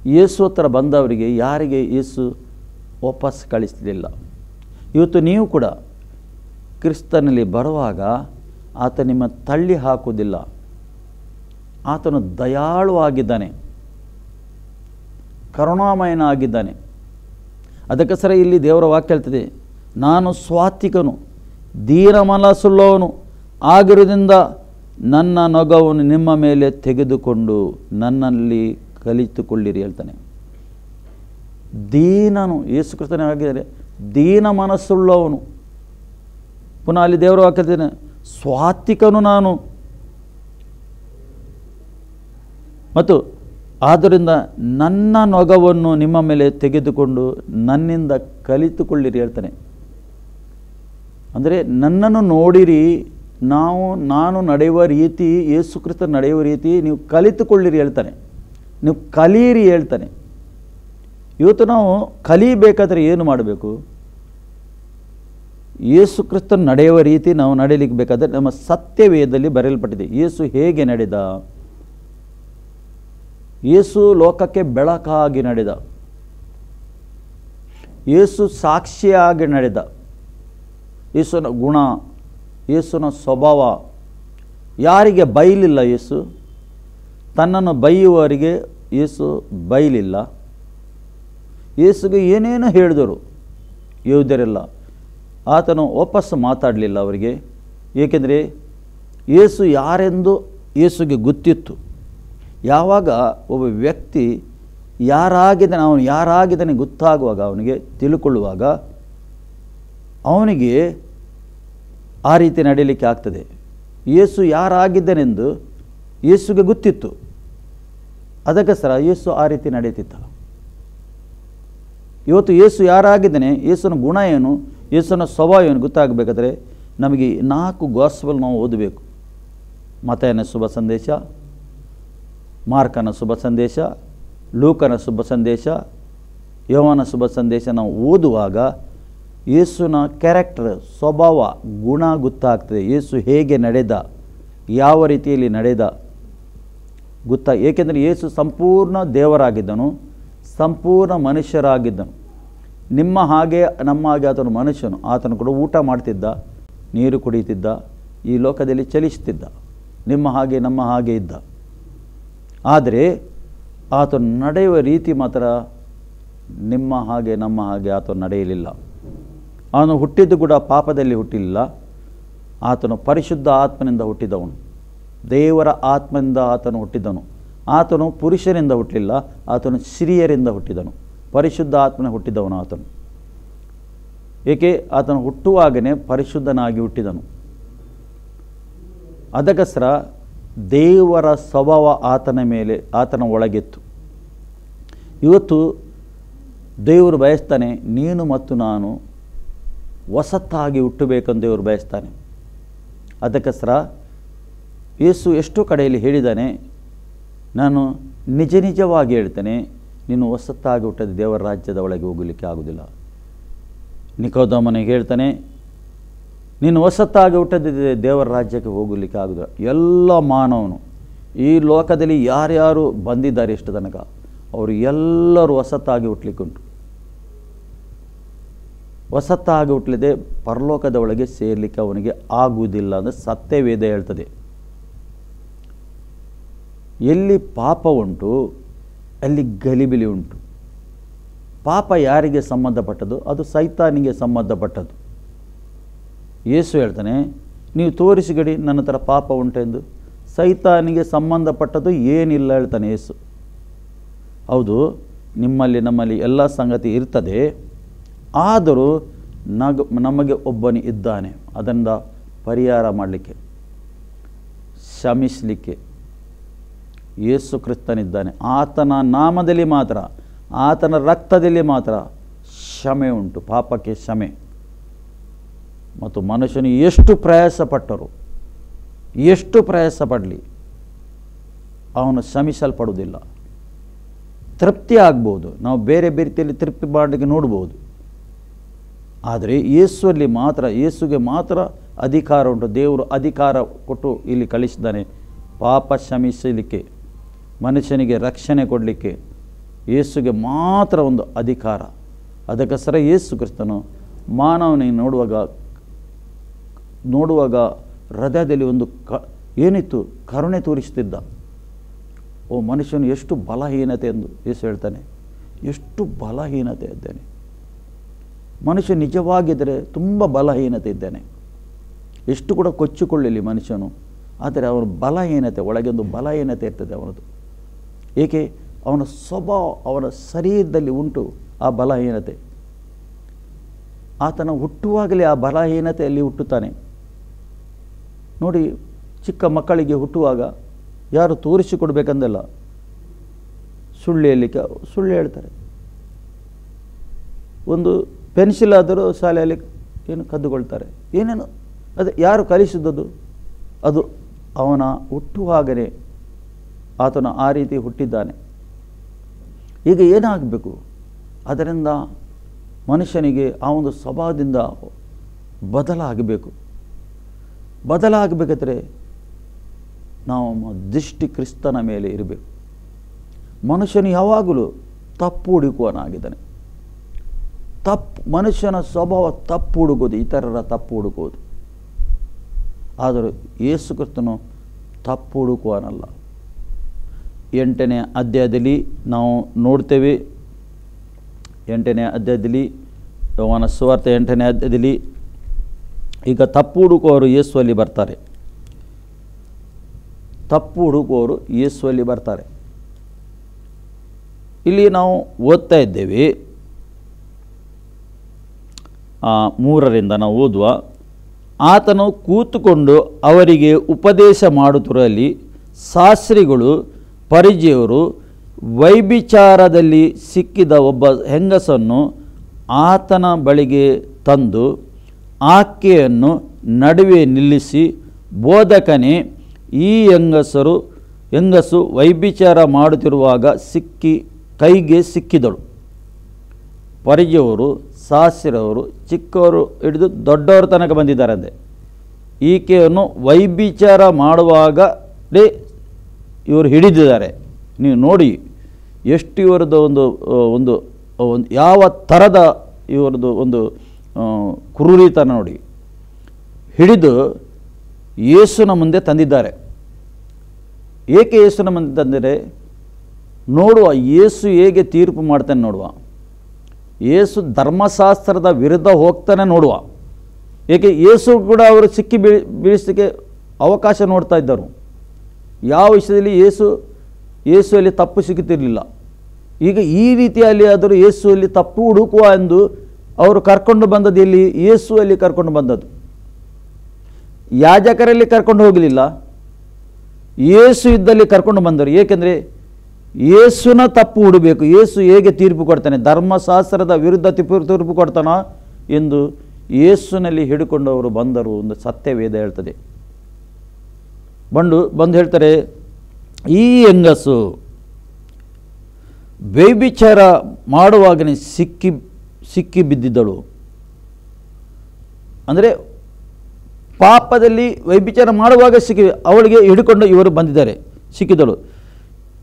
ಯೇಸು ಹತ್ರ ಬಂದವರಿಗೆ ಯಾರಿಗೆ ಯೇಸು ವಾಪಸ್ ಕಳಿಸಲಿಲ್ಲ. ಇವತ್ತು ನೀವು ಕೂಡ ಕ್ರಿಸ್ತನಲ್ಲಿ ಬರುವಾಗ ಆತ ನಿಮ್ಮ ತಳ್ಳಿ ಹಾಕುವುದಿಲ್ಲ. ಆತನು ದಯಾಳುವಾಗಿದ್ದಾನೆ. ಕರುಣಾಮಯನಾಗಿದ್ದಾನೆ. ಅದಕ್ಕೋಸ್ಕರ ಇಲ್ಲಿ ದೇವರ ವಾಕ್ಯ ಹೇಳ್ತದೆ, ನಾನು ಸ್ವಾತಿಕನು ದೀನಮನಸುಳ್ಳವನು ಆಗಿರುವುದರಿಂದ ನನ್ನ ನೊಗವನ್ನು ನಿಮ್ಮ ಮೇಲೆ ತೆಗೆದುಕೊಂಡು ನನ್ನಲ್ಲಿ ಕಲಿತುಕೊಳ್ಳಿರಿ, ಹೇಳ್ತಾನೆ. ದೀನನು ಯೇಸುಕೃತನೇ ಆಗಿದ್ದಾರೆ. ದೀನ ಮನಸ್ಸುಳ್ಳವನು. ಪುನಃ ಅಲ್ಲಿ ದೇವರು ಹಾಕಿದ್ದೇನೆ ಸ್ವಾತಿಕನು ನಾನು. ಮತ್ತು ಆದ್ದರಿಂದ ನನ್ನ ನೊಗವನ್ನು ನಿಮ್ಮ ಮೇಲೆ ತೆಗೆದುಕೊಂಡು ನನ್ನಿಂದ ಕಲಿತುಕೊಳ್ಳಿರಿ ಹೇಳ್ತಾನೆ. ಅಂದರೆ ನನ್ನನ್ನು ನೋಡಿರಿ, ನಾವು, ನಾನು ನಡೆಯುವ ರೀತಿ ಯೇಸುಕ್ರಿಸ್ತ ನಡೆಯುವ ರೀತಿ ನೀವು ಕಲಿತುಕೊಳ್ಳಿರಿ ಹೇಳ್ತಾನೆ. ನೀವು ಕಲೀರಿ ಹೇಳ್ತಾನೆ. ಇವತ್ತು ನಾವು ಕಲಿಬೇಕಾದ್ರೆ ಏನು ಮಾಡಬೇಕು? ಯೇಸು ಕ್ರಿಸ್ತನ್ ನಡೆಯುವ ರೀತಿ ನಾವು ನಡೆಯಲಿಕ್ಕೆ ಬೇಕಾದರೆ ನಮ್ಮ ಸತ್ಯವೇದದಲ್ಲಿ ಬರೆಯಲ್ಪಟ್ಟಿದೆ. ಯೇಸು ಹೇಗೆ ನಡೆದ? ಯೇಸು ಲೋಕಕ್ಕೆ ಬೆಳಕಾಗಿ ನಡೆದ. ಯೇಸು ಸಾಕ್ಷಿಯಾಗಿ ನಡೆದ. ಯೇಸುನ ಗುಣ, ಯೇಸುನ ಸ್ವಭಾವ, ಯಾರಿಗೆ ಬೈಲಿಲ್ಲ ಯೇಸು? ತನ್ನನ್ನು ಬೈಯುವವರಿಗೆ ಯೇಸು ಬೈಲಿಲ್ಲ. ಯೇಸುಗೆ ಏನೇನು ಹೇಳಿದರು. ಯೋಧರೆಲ್ಲ ಆತನು ವಾಪಸ್ಸು ಮಾತಾಡಲಿಲ್ಲ ಅವರಿಗೆ. ಏಕೆಂದರೆ ಯೇಸು ಯಾರೆಂದು ಯೇಸುಗೆ ಗೊತ್ತಿತ್ತು. ಯಾವಾಗ ಒಬ್ಬ ವ್ಯಕ್ತಿ ಯಾರಾಗಿದ್ದಾನೆ, ಅವನು ಯಾರಾಗಿದ್ದಾನೆ ಗೊತ್ತಾಗುವಾಗ, ಅವನಿಗೆ ತಿಳ್ಕೊಳ್ಳುವಾಗ ಅವನಿಗೆ ಆ ರೀತಿ ನಡೀಲಿಕ್ಕೆ ಆಗ್ತದೆ. ಯೇಸು ಯಾರಾಗಿದ್ದನೆಂದು ಯೇಸುಗೆ ಗೊತ್ತಿತ್ತು. ಅದಕ್ಕೋಸ್ಕರ ಯೇಸು ಆ ರೀತಿ ನಡೀತಿದ್ದ ಇವತ್ತು ಯೇಸು ಯಾರಾಗಿದ್ದಾನೆ? ಯೇಸುನ ಗುಣ ಏನು? ಯೇಸುನ ಸ್ವಭಾವ ಏನು ಗೊತ್ತಾಗಬೇಕಾದ್ರೆ ನಮಗೆ ನಾಲ್ಕು ಗಾಸ್ಬಲ್ ನಾವು ಓದಬೇಕು. ಮತಯನ ಶುಭ ಸಂದೇಶ, ಮಾರ್ಕನ ಶುಭ ಸಂದೇಶ, ಲೂಕನ ಶುಭ ಸಂದೇಶ ಯೋವನ ಶುಭ ಸಂದೇಶ ನಾವು ಓದುವಾಗ ಯೇಸುನ ಕ್ಯಾರೆಕ್ಟರ್ ಸ್ವಭಾವ, ಗುಣ ಗೊತ್ತಾಗ್ತದೆ. ಯೇಸು ಹೇಗೆ ನಡೆದ? ಯಾವ ರೀತಿಯಲ್ಲಿ ನಡೆದ? ಗೊತ್ತಾ? ಏಕೆಂದರೆ ಯೇಸು ಸಂಪೂರ್ಣ ದೇವರಾಗಿದ್ದನು. ಸಂಪೂರ್ಣ ಮನುಷ್ಯರಾಗಿದ್ದನು. ನಿಮ್ಮ ಹಾಗೆ, ನಮ್ಮ ಹಾಗೆ ಆತನು ಮನುಷ್ಯನು. ಆತನು ಕೂಡ ಊಟ ಮಾಡ್ತಿದ್ದ, ನೀರು ಕುಡಿಯುತ್ತಿದ್ದ, ಈ ಲೋಕದಲ್ಲಿ ಚಲಿಸುತ್ತಿದ್ದ. ನಿಮ್ಮ ಹಾಗೆ, ನಮ್ಮ ಹಾಗೆ ಇದ್ದ. ಆದರೆ ಆತನು ನಡೆಯುವ ರೀತಿ ಮಾತ್ರ ನಿಮ್ಮ ಹಾಗೆ, ನಮ್ಮ ಹಾಗೆ ಆತನು ನಡೆಯಲಿಲ್ಲ. ಅವನು ಹುಟ್ಟಿದ್ದು ಕೂಡ ಪಾಪದಲ್ಲಿ ಹುಟ್ಟಿಲ್ಲ. ಆತನು ಪರಿಶುದ್ಧ ಆತ್ಮನಿಂದ ಹುಟ್ಟಿದವನು. ದೇವರ ಆತ್ಮನಿಂದ ಆತನು ಹುಟ್ಟಿದನು. ಆತನು ಪುರುಷರಿಂದ ಹುಟ್ಟಲಿಲ್ಲ ಆತನು ಸ್ತ್ರೀಯರಿಂದ ಹುಟ್ಟಿದನು. ಪರಿಶುದ್ಧ ಆತ್ಮನ ಹುಟ್ಟಿದವನು ಆತನು. ಏಕೆ? ಆತನು ಹುಟ್ಟುವಾಗನೇ ಪರಿಶುದ್ಧನಾಗಿ ಹುಟ್ಟಿದನು. ಅದಕ್ಕೋಸ್ಕರ ದೇವರ ಸ್ವಭಾವ ಆತನ ಮೇಲೆ, ಆತನ ಒಳಗಿತ್ತು. ಇವತ್ತು ದೇವರು ಬಯಸ್ತಾನೆ, ನೀನು ಮತ್ತು ನಾನು ಹೊಸತ್ತಾಗಿ ಹುಟ್ಟಬೇಕೆಂದು ದೇವರು ಬಯಸ್ತಾನೆ. ಅದಕ್ಕೋಸ್ಕರ ಯೇಸು ಎಷ್ಟು ಕಡೆಯಲ್ಲಿ ಹೇಳಿದ್ದಾನೆ ನಾನು ನಿಜ ನಿಜವಾಗಿ ಹೇಳ್ತೇನೆ, ನೀನು ಹೊಸತ್ತಾಗಿ ಹುಟ್ಟದ ದೇವರ ರಾಜ್ಯದ ಒಳಗೆ ಹೋಗಲಿಕ್ಕೆ ಆಗುವುದಿಲ್ಲ ನಿಕೋದಮನಿಗೆ ಹೇಳ್ತಾನೆ, ನೀನು ಹೊಸತ್ತಾಗಿ ಹುಟ್ಟದಿದೆ ದೇವರ ರಾಜ್ಯಕ್ಕೆ ಹೋಗಲಿಕ್ಕೆ ಆಗುವುದಿಲ್ಲ ಎಲ್ಲ ಮಾನವನು, ಈ ಲೋಕದಲ್ಲಿ ಯಾರ್ಯಾರು ಬಂದಿದ್ದಾರೆ ಇಷ್ಟು ತನಕ, ಅವರು ಎಲ್ಲರೂ ಹೊಸತ್ತಾಗಿ ಹುಟ್ಟಲಿಕ್ಕುಂಟು ಹೊಸತ್ತಾಗಿ ಹುಟ್ಟಲಿದೆ ಪರಲೋಕದ ಒಳಗೆ ಸೇರಲಿಕ್ಕೆ ಅವನಿಗೆ ಆಗುವುದಿಲ್ಲ ಅಂದರೆ ಸತ್ಯವೇದ ಹೇಳ್ತದೆ. ಎಲ್ಲಿ ಪಾಪ ಉಂಟು, ಅಲ್ಲಿ ಗಲಿಬಿಲಿ ಉಂಟು. ಪಾಪ ಯಾರಿಗೆ ಸಂಬಂಧಪಟ್ಟದ್ದು? ಅದು ಸೈತಾನಿಗೆ ಸಂಬಂಧಪಟ್ಟದ್ದು. ಯೇಸು ಹೇಳ್ತಾನೆ, ನೀವು ತೋರಿಸಿಗಡಿ ನನ್ನ ಥರ ಪಾಪ ಉಂಟೆಂದು. ಸೈತಾನಿಗೆ ಸಂಬಂಧಪಟ್ಟದ್ದು ಏನಿಲ್ಲ, ಹೇಳ್ತಾನೆ ಯೇಸು. ಹೌದು, ನಿಮ್ಮಲ್ಲಿ ನಮ್ಮಲ್ಲಿ ಎಲ್ಲ ಸಂಗತಿ ಇರ್ತದೆ. ಆದರೂ ನಗ, ನಮಗೆ ಒಬ್ಬನು ಇದ್ದಾನೆ. ಅದರಿಂದ ಪರಿಹಾರ ಮಾಡಲಿಕ್ಕೆ ಶಮಿಸಲಿಕ್ಕೆ ಯೇಸು ಕ್ರಿಸ್ತನಿದ್ದಾನೆ. ಆತನ ನಾಮದಲ್ಲಿ ಮಾತ್ರ, ಆತನ ರಕ್ತದಲ್ಲಿ ಮಾತ್ರ ಕ್ಷಮೆ ಉಂಟು, ಪಾಪಕ್ಕೆ ಕ್ಷಮೆ. ಮತ್ತು ಮನುಷ್ಯನು ಎಷ್ಟು ಪ್ರಯಾಸ ಪಟ್ಟರು ಎಷ್ಟು ಪ್ರಯಾಸ ಪಡಲಿ ಅವನು ಶ್ರಮಿಸಲ್ಪಡುವುದಿಲ್ಲ ತೃಪ್ತಿ ಆಗ್ಬೋದು, ನಾವು ಬೇರೆ ಬೇರೆ ರೀತಿಯಲ್ಲಿ ತೃಪ್ತಿ ಮಾಡಲಿಕ್ಕೆ ನೋಡ್ಬೋದು. ಆದರೆ ಯೇಸುವಲ್ಲಿ ಮಾತ್ರ, ಯೇಸುಗೆ ಮಾತ್ರ ಅಧಿಕಾರ ಉಂಟು, ದೇವರು ಅಧಿಕಾರ ಕೊಟ್ಟು ಇಲ್ಲಿ ಕಳಿಸಿದ್ದಾನೆ, ಪಾಪ ಶಮಿಸಲಿಕ್ಕೆ ಮನುಷ್ಯನಿಗೆ ರಕ್ಷಣೆ ಕೊಡಲಿಕ್ಕೆ ಯೇಸುಗೆ ಮಾತ್ರ ಒಂದು ಅಧಿಕಾರ. ಅದಕ್ಕೋಸ್ಕರ ಯೇಸು ಕ್ರಿಸ್ತನು ಮಾನವನಿಗೆ ನೋಡುವಾಗ ನೋಡುವಾಗ ಹೃದಯದಲ್ಲಿ ಒಂದು ಕ, ಏನಿತ್ತು? ಕರುಣೆ ತೋರಿಸ್ತಿದ್ದ ಓ ಮನುಷ್ಯನು ಎಷ್ಟು ಬಲಹೀನತೆ ಎಂದು ಯೇಸು ಹೇಳ್ತಾನೆ. ಎಷ್ಟು ಬಲಹೀನತೆ ಇದ್ದೇನೆ. ಮನುಷ್ಯ ನಿಜವಾಗಿದ್ದರೆ ತುಂಬ ಬಲಹೀನತೆ ಇದ್ದೇನೆ. ಎಷ್ಟು ಕೂಡ ಕೊಚ್ಚಿಕೊಳ್ಳಲಿ ಮನುಷ್ಯನು, ಆದರೆ ಅವನ ಬಲಹೀನತೆ, ಒಳಗೆ ಒಂದು ಬಲಹೀನತೆ ಇರ್ತದೆ ಅವನದು. ಏಕೆ? ಅವನ ಸ್ವಭಾವ ಅವನ ಶರೀರದಲ್ಲಿ ಉಂಟು ಆ ಬಲಹೀನತೆ. ಆತನ ಹುಟ್ಟುವಾಗಲೇ ಆ ಬಲಹೀನತೆಯಲ್ಲಿ ಹುಟ್ಟುತ್ತಾನೆ. ನೋಡಿ, ಚಿಕ್ಕ ಮಕ್ಕಳಿಗೆ ಹುಟ್ಟುವಾಗ ಯಾರು ತೋರಿಸಿಕೊಡ್ಬೇಕಂದಲ್ಲ? ಸುಳ್ಳು ಹೇಳಲಿಕ್ಕೆ ಸುಳ್ಳು ಹೇಳ್ತಾರೆ. ಒಂದು ಪೆನ್ಸಿಲ್ ಆದರೂ ಶಾಲೆಯಲ್ಲಿ ಏನು ಕದ್ದುಕೊಳ್ತಾರೆ. ಏನೇನು? ಅದು ಯಾರು ಕಲಿಸಿದ್ದದು ಅದು ಅವನ ಹುಟ್ಟುವಾಗಲೇ ಆತನು ಆ ರೀತಿ ಹುಟ್ಟಿದ್ದಾನೆ. ಈಗ ಏನಾಗಬೇಕು? ಅದರಿಂದ ಮನುಷ್ಯನಿಗೆ ಆ ಒಂದು ಸ್ವಭಾವದಿಂದ ಬದಲಾಗಬೇಕು. ಬದಲಾಗಬೇಕಾದ್ರೆ ನಾವು ದೃಷ್ಟಿ ಕ್ರಿಸ್ತನ ಮೇಲೆ ಇರಬೇಕು. ಮನುಷ್ಯನು ಯಾವಾಗಲೂ ತಪ್ಪು ಹುಡುಕುವನಾಗಿದ್ದಾನೆ. ತಪ್ಪು, ಮನುಷ್ಯನ ಸ್ವಭಾವ ತಪ್ಪು ಹುಡುಕೋದು, ಇತರರ ತಪ್ಪು ಹುಡುಕೋದು. ಆದರೂ ಯೇಸು ತಪ್ಪು ಹುಡುಕುವನಲ್ಲ. ಎಂಟನೇ ಅಧ್ಯಾಯದಲ್ಲಿ ನಾವು ನೋಡ್ತೇವೆ. ಎಂಟನೇ ಅಧ್ಯಾಯದಲ್ಲಿ ಯೋವನ ಸುವಾರ್ತೆ ಎಂಟನೇ ಅಧ್ಯಾಯದಲ್ಲಿ ಈಗ ತಪ್ಪು ಹುಡುಕುವವರು ಯೇಸುವಲ್ಲಿ ಬರ್ತಾರೆ. ತಪ್ಪು ಹುಡುಕುವವರು ಯೇಸುವಲ್ಲಿ ಬರ್ತಾರೆ. ಇಲ್ಲಿ ನಾವು ಓದ್ತಾ ಇದ್ದೇವೆ. ಮೂರರಿಂದ ನಾವು ಓದುವ. ಆತನು ಕೂತುಕೊಂಡು ಅವರಿಗೆ ಉಪದೇಶ ಮಾಡುತ್ತಿರಲಿ ಶಾಸ್ತ್ರಿಗಳು ಪರಿಚಯವರು ವೈಭಿಚಾರದಲ್ಲಿ ಸಿಕ್ಕಿದ ಒಬ್ಬ ಹೆಂಗಸನ್ನು ಆತನ ಬಳಿಗೆ ತಂದು ಆಕೆಯನ್ನು ನಡುವೆ ನಿಲ್ಲಿಸಿ, ಬೋಧಕನೇ, ಈ ಹೆಂಗಸರು, ಹೆಂಗಸು ವೈಭಿಚಾರ ಮಾಡುತ್ತಿರುವಾಗ ಸಿಕ್ಕಿ, ಕೈಗೆ ಸಿಕ್ಕಿದಳು. ಪರಿಜಿಯವರು ಸಾಸಿರವರು ಚಿಕ್ಕವರು ಹಿಡಿದು ದೊಡ್ಡವರ ತನಕ ಬಂದಿದ್ದಾರೆ ಅಂದೆ ಈಕೆಯನ್ನು ವೈಭಿಚಾರ ಮಾಡುವಾಗಲೇ ಇವರು ಹಿಡಿದಿದ್ದಾರೆ. ನೀವು ನೋಡಿ, ಎಷ್ಟು ಇವರದ್ದು ಒಂದು ಒಂದು ಒಂದು, ಯಾವ ಥರದ ಇವರದ್ದು ಒಂದು ಕುರುರಿತನ ನೋಡಿ. ಹಿಡಿದು ಯೇಸುನ ಮುಂದೆ ತಂದಿದ್ದಾರೆ. ಏಕೆ ಯೇಸುನ ಮುಂದೆ ತಂದರೆ ನೋಡುವ, ಯೇಸು ಹೇಗೆ ತೀರ್ಪು ಮಾಡ್ತಾನೆ ನೋಡುವ. ಯೇಸು ಧರ್ಮಶಾಸ್ತ್ರದ ವಿರುದ್ಧ ಹೋಗ್ತಾನೆ ನೋಡುವ. ಏಕೆ, ಯೇಸು ಕೂಡ ಅವರು ಸಿಕ್ಕಿ ಬೀಳ್, ಬೀಳಿಸಲಿಕ್ಕೆ ಅವಕಾಶ ನೋಡ್ತಾ ಇದ್ದರು ಯಾವ ವಿಷಯದಲ್ಲಿ ಯೇಸು, ಯೇಸುವಲ್ಲಿ ತಪ್ಪು ಸಿಗುತ್ತಿರಲಿಲ್ಲ. ಈಗ ಈ ರೀತಿಯಲ್ಲಿ ಆದರೂ ಯೇಸುವಲ್ಲಿ ತಪ್ಪು ಹುಡುಕುವ ಎಂದು ಅವರು ಕರ್ಕೊಂಡು ಬಂದದ್ದು ಎಲ್ಲಿ? ಯೇಸುವಲ್ಲಿ ಕರ್ಕೊಂಡು ಬಂದದ್ದು. ಯಾಜಕರಲ್ಲಿ ಕರ್ಕೊಂಡು ಹೋಗಲಿಲ್ಲ. ಯೇಸು ಇದ್ದಲ್ಲಿ ಕರ್ಕೊಂಡು ಬಂದರು. ಏಕೆಂದರೆ ಯೇಸುನ ತಪ್ಪು ಹುಡಬೇಕು. ಯೇಸು ಹೇಗೆ ತೀರ್ಪು ಕೊಡ್ತಾನೆ? ಧರ್ಮಶಾಸ್ತ್ರದ ವಿರುದ್ಧ ತೀರ್ಪು ಕೊಡ್ತಾನ? ಎಂದು ಯೇಸುನಲ್ಲಿ ಹಿಡ್ಕೊಂಡು ಅವರು ಬಂದರು. ಒಂದು ಸತ್ಯವೇದ ಹೇಳ್ತದೆ. ಬಂದು ಬಂದು ಹೇಳ್ತಾರೆ, ಈ ಹೆಂಗಸು ಬೇಬಿಚಾರ ಮಾಡುವಾಗಲೇ ಸಿಕ್ಕಿ ಸಿಕ್ಕಿ ಬಿದ್ದಿದ್ದಳು. ಅಂದರೆ ಪಾಪದಲ್ಲಿ ವೈಭಿಚಾರ ಮಾಡುವಾಗ ಸಿಕ್ಕಿ, ಅವಳಿಗೆ ಹಿಡ್ಕೊಂಡು ಇವರು ಬಂದಿದ್ದಾರೆ ಸಿಕ್ಕಿದಳು